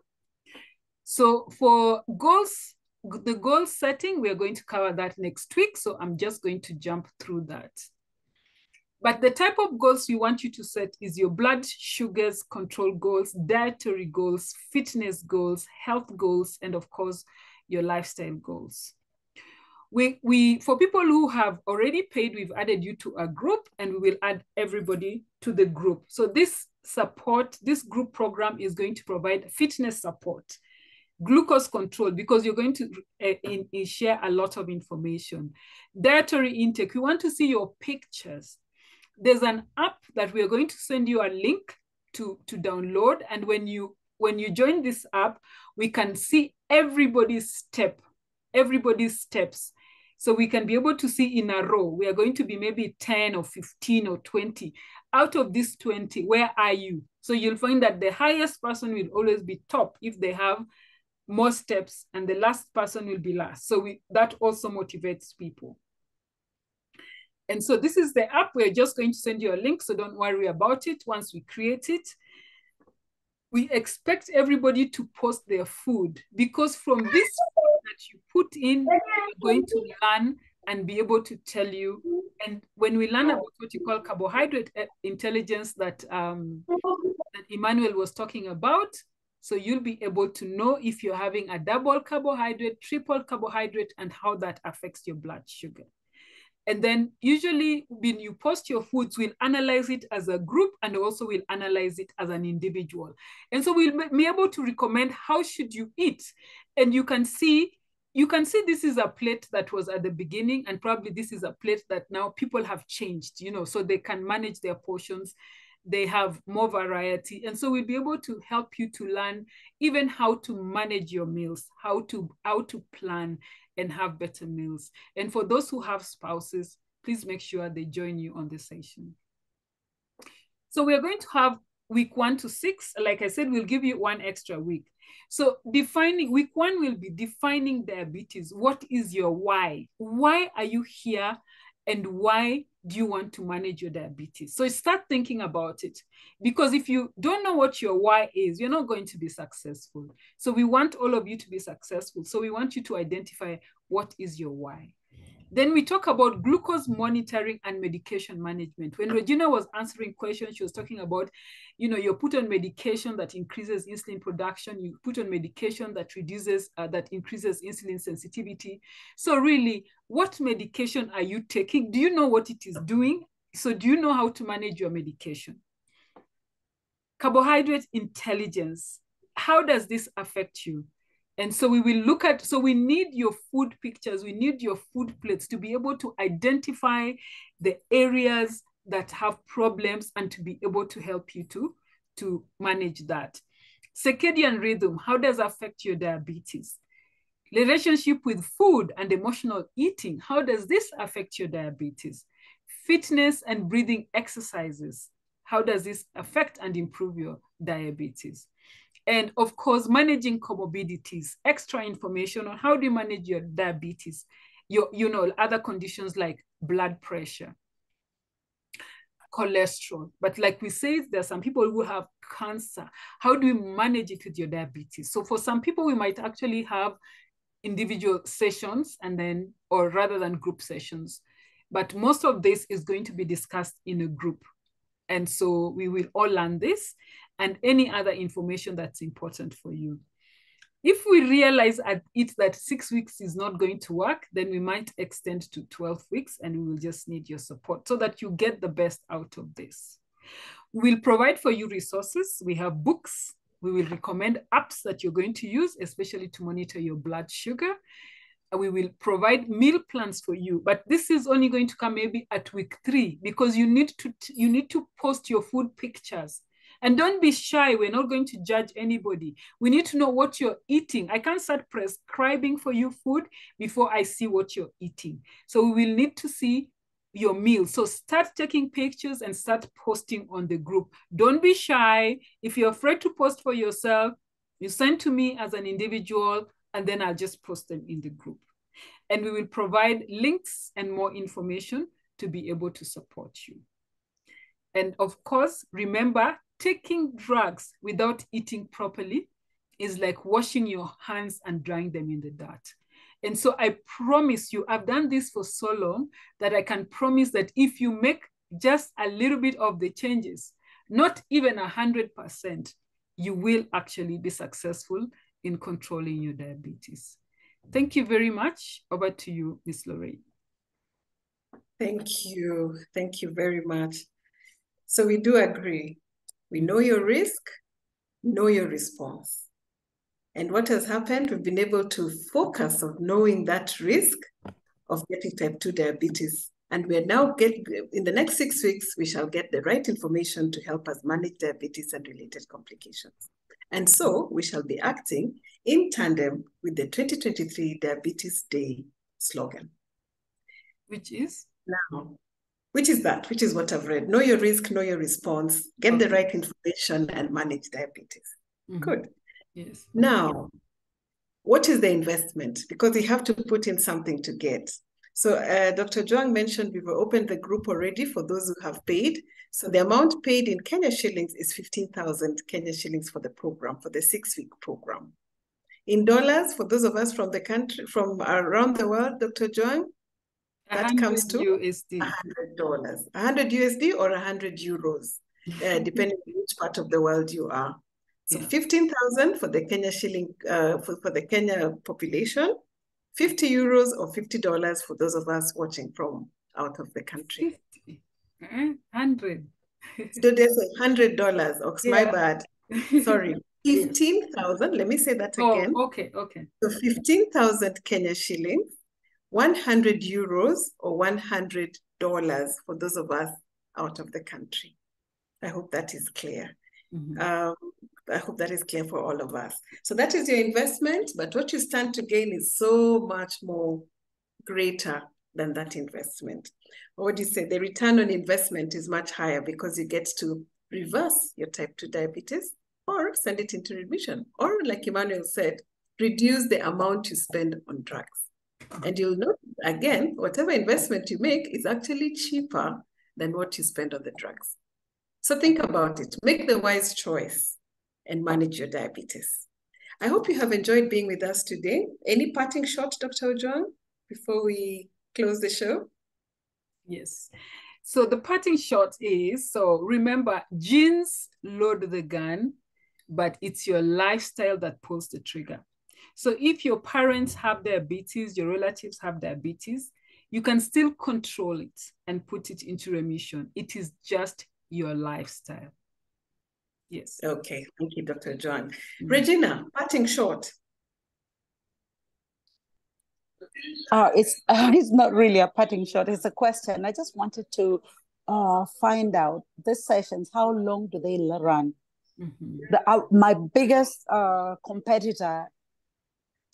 So for goals, the goal setting, we're going to cover that next week. So I'm just going to jump through that. But the type of goals we want you to set is your blood sugars control goals, dietary goals, fitness goals, health goals, and of course, your lifestyle goals. We, we for people who have already paid, we've added you to a group and we will add everybody to the group. So this support, this group program is going to provide fitness support, glucose control, because you're going to uh, in, in share a lot of information. Dietary intake, we want to see your pictures. There's an app that we are going to send you a link to, to download. And when you when you join this app, we can see everybody's step, everybody's steps. So we can be able to see in a row, we are going to be maybe 10 or 15 or 20. Out of these 20, where are you? So you'll find that the highest person will always be top if they have more steps and the last person will be last. So we, that also motivates people. And so this is the app. We're just going to send you a link, so don't worry about it once we create it. We expect everybody to post their food because from this that you put in, we're going to learn and be able to tell you. And when we learn about what you call carbohydrate eh, intelligence that, um, that Emmanuel was talking about, so you'll be able to know if you're having a double carbohydrate, triple carbohydrate, and how that affects your blood sugar. And then usually when you post your foods, we'll analyze it as a group and also we'll analyze it as an individual. And so we'll be able to recommend how should you eat. And you can see, you can see this is a plate that was at the beginning and probably this is a plate that now people have changed, you know, so they can manage their portions they have more variety. And so we'll be able to help you to learn even how to manage your meals, how to how to plan and have better meals. And for those who have spouses, please make sure they join you on the session. So we're going to have week one to six. Like I said, we'll give you one extra week. So defining week one will be defining diabetes. What is your why? Why are you here? And why do you want to manage your diabetes? So start thinking about it. Because if you don't know what your why is, you're not going to be successful. So we want all of you to be successful. So we want you to identify what is your why. Then we talk about glucose monitoring and medication management. When Regina was answering questions, she was talking about, you know, you're put on medication that increases insulin production, you put on medication that reduces, uh, that increases insulin sensitivity. So really, what medication are you taking? Do you know what it is doing? So do you know how to manage your medication? Carbohydrate intelligence. How does this affect you? And so we will look at, so we need your food pictures, we need your food plates to be able to identify the areas that have problems and to be able to help you to, to manage that. Circadian rhythm, how does affect your diabetes? Relationship with food and emotional eating, how does this affect your diabetes? Fitness and breathing exercises, how does this affect and improve your diabetes? And of course, managing comorbidities, extra information on how do you manage your diabetes, your, you know, other conditions like blood pressure, cholesterol. But like we say, there are some people who have cancer. How do we manage it with your diabetes? So for some people, we might actually have individual sessions and then, or rather than group sessions. But most of this is going to be discussed in a group. And so we will all learn this and any other information that's important for you. If we realize at it that six weeks is not going to work, then we might extend to 12 weeks and we will just need your support so that you get the best out of this. We'll provide for you resources. We have books. We will recommend apps that you're going to use, especially to monitor your blood sugar. Uh, we will provide meal plans for you but this is only going to come maybe at week three because you need to you need to post your food pictures and don't be shy we're not going to judge anybody. We need to know what you're eating. I can't start prescribing for you food before i see what you're eating. So we will need to see your meal. So start taking pictures and start posting on the group. Don't be shy. If you're afraid to post for yourself you send to me as an individual and then I'll just post them in the group. And we will provide links and more information to be able to support you. And of course, remember, taking drugs without eating properly is like washing your hands and drying them in the dirt. And so I promise you, I've done this for so long that I can promise that if you make just a little bit of the changes, not even a hundred percent, you will actually be successful in controlling your diabetes. Thank you very much. Over to you, Ms. Lorraine. Thank you. Thank you very much. So we do agree. We know your risk, know your response. And what has happened, we've been able to focus on knowing that risk of getting type 2 diabetes. And we are now get in the next six weeks, we shall get the right information to help us manage diabetes and related complications. And so we shall be acting in tandem with the 2023 Diabetes Day slogan. Which is? Now, which is that? Which is what I've read. Know your risk, know your response, get okay. the right information, and manage diabetes. Mm -hmm. Good. Yes. Now, what is the investment? Because you have to put in something to get. So uh, Dr. Ojwang mentioned we've opened the group already for those who have paid. So the amount paid in Kenya shillings is 15,000 Kenya shillings for the program, for the six-week program. In dollars, for those of us from the country, from around the world, Dr. Ojwang, that comes to USD. $100. 100 USD or 100 euros, uh, depending on which part of the world you are. So yeah. 15,000 for the Kenya shilling, uh, for, for the Kenya population, 50 euros or $50 for those of us watching from out of the country. 50. 100. so they say $100. Oh, yeah. my bad. Sorry. 15,000. Let me say that oh, again. okay, okay. So 15,000 Kenya shillings, 100 euros or $100 for those of us out of the country. I hope that is clear. Mm -hmm. um, I hope that is clear for all of us. So that is your investment, but what you stand to gain is so much more greater than that investment. Or what do you say? The return on investment is much higher because you get to reverse your type 2 diabetes or send it into remission. Or like Emmanuel said, reduce the amount you spend on drugs. And you'll know, again, whatever investment you make is actually cheaper than what you spend on the drugs. So think about it. Make the wise choice and manage your diabetes. I hope you have enjoyed being with us today. Any parting shot, Dr. Ojwang, before we close the show? Yes. So the parting shot is, so remember, genes load the gun, but it's your lifestyle that pulls the trigger. So if your parents have diabetes, your relatives have diabetes, you can still control it and put it into remission. It is just your lifestyle. Yes. Okay. Thank you, Dr. Ojwang. Mm-hmm. Regina, parting short. Uh, it's uh, it's not really a parting shot. It's a question. I just wanted to uh, find out these sessions. How long do they run? Mm-hmm. The, uh, my biggest uh, competitor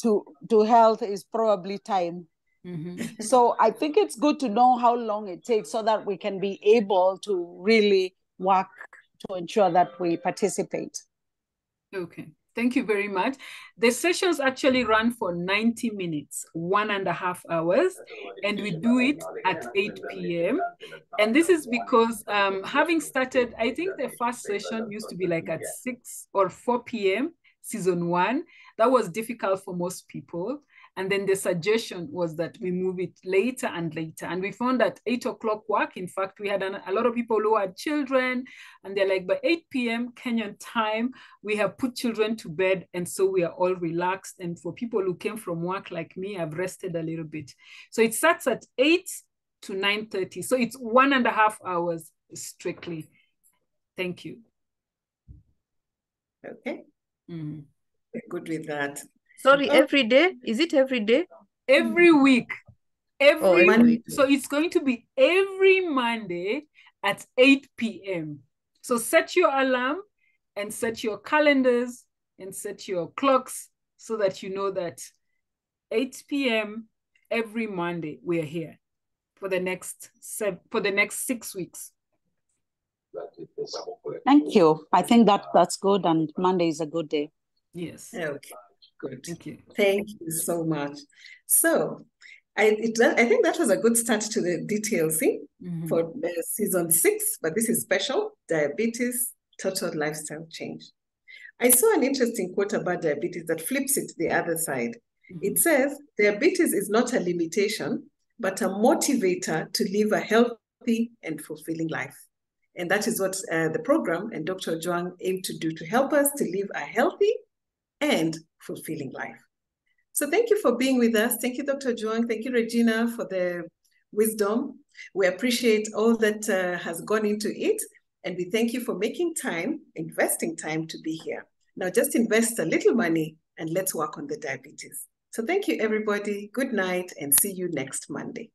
to to health is probably time. Mm-hmm. so I think it's good to know how long it takes so that we can be able to really work to ensure that we participate. Okay, thank you very much. The sessions actually run for 90 minutes, one and a half hours, and we do it at 8 p.m. And this is because um, having started, I think the first session used to be like at 6 or 4 p.m., season one. That was difficult for most people. And then the suggestion was that we move it later and later. And we found that eight o'clock work. In fact, we had an, a lot of people who had children and they're like, by 8 p.m. Kenyan time, we have put children to bed. And so we are all relaxed. And for people who came from work like me, I've rested a little bit. So it starts at 8 to 9.30. So it's one and a half hours strictly. Thank you. Okay. Mm. Good with that. Sorry, every day? Is it every day? every hmm. week. Every, oh, every week. So it's going to be every Monday at 8 p.m. So set your alarm and set your calendars and set your clocks so that you know that 8 p.m. every Monday we're here for the next seven, for the next six weeks. Thank you. I think that that's good, and Monday is a good day. Yes. Okay. Good. Thank you. Thank you so much. So, I it, I think that was a good start to the DTLC mm-hmm. for season six, but this is special diabetes, total lifestyle change. I saw an interesting quote about diabetes that flips it the other side. Mm-hmm. It says, diabetes is not a limitation, but a motivator to live a healthy and fulfilling life. And that is what uh, the program and Dr. Ojwang aim to do to help us to live a healthy and fulfilling life. So thank you for being with us. Thank you, Dr. Ojwang. Thank you, Regina, for the wisdom. We appreciate all that uh, has gone into it. And we thank you for making time, investing time to be here. Now just invest a little money and let's work on the diabetes. So thank you, everybody. Good night and see you next Monday.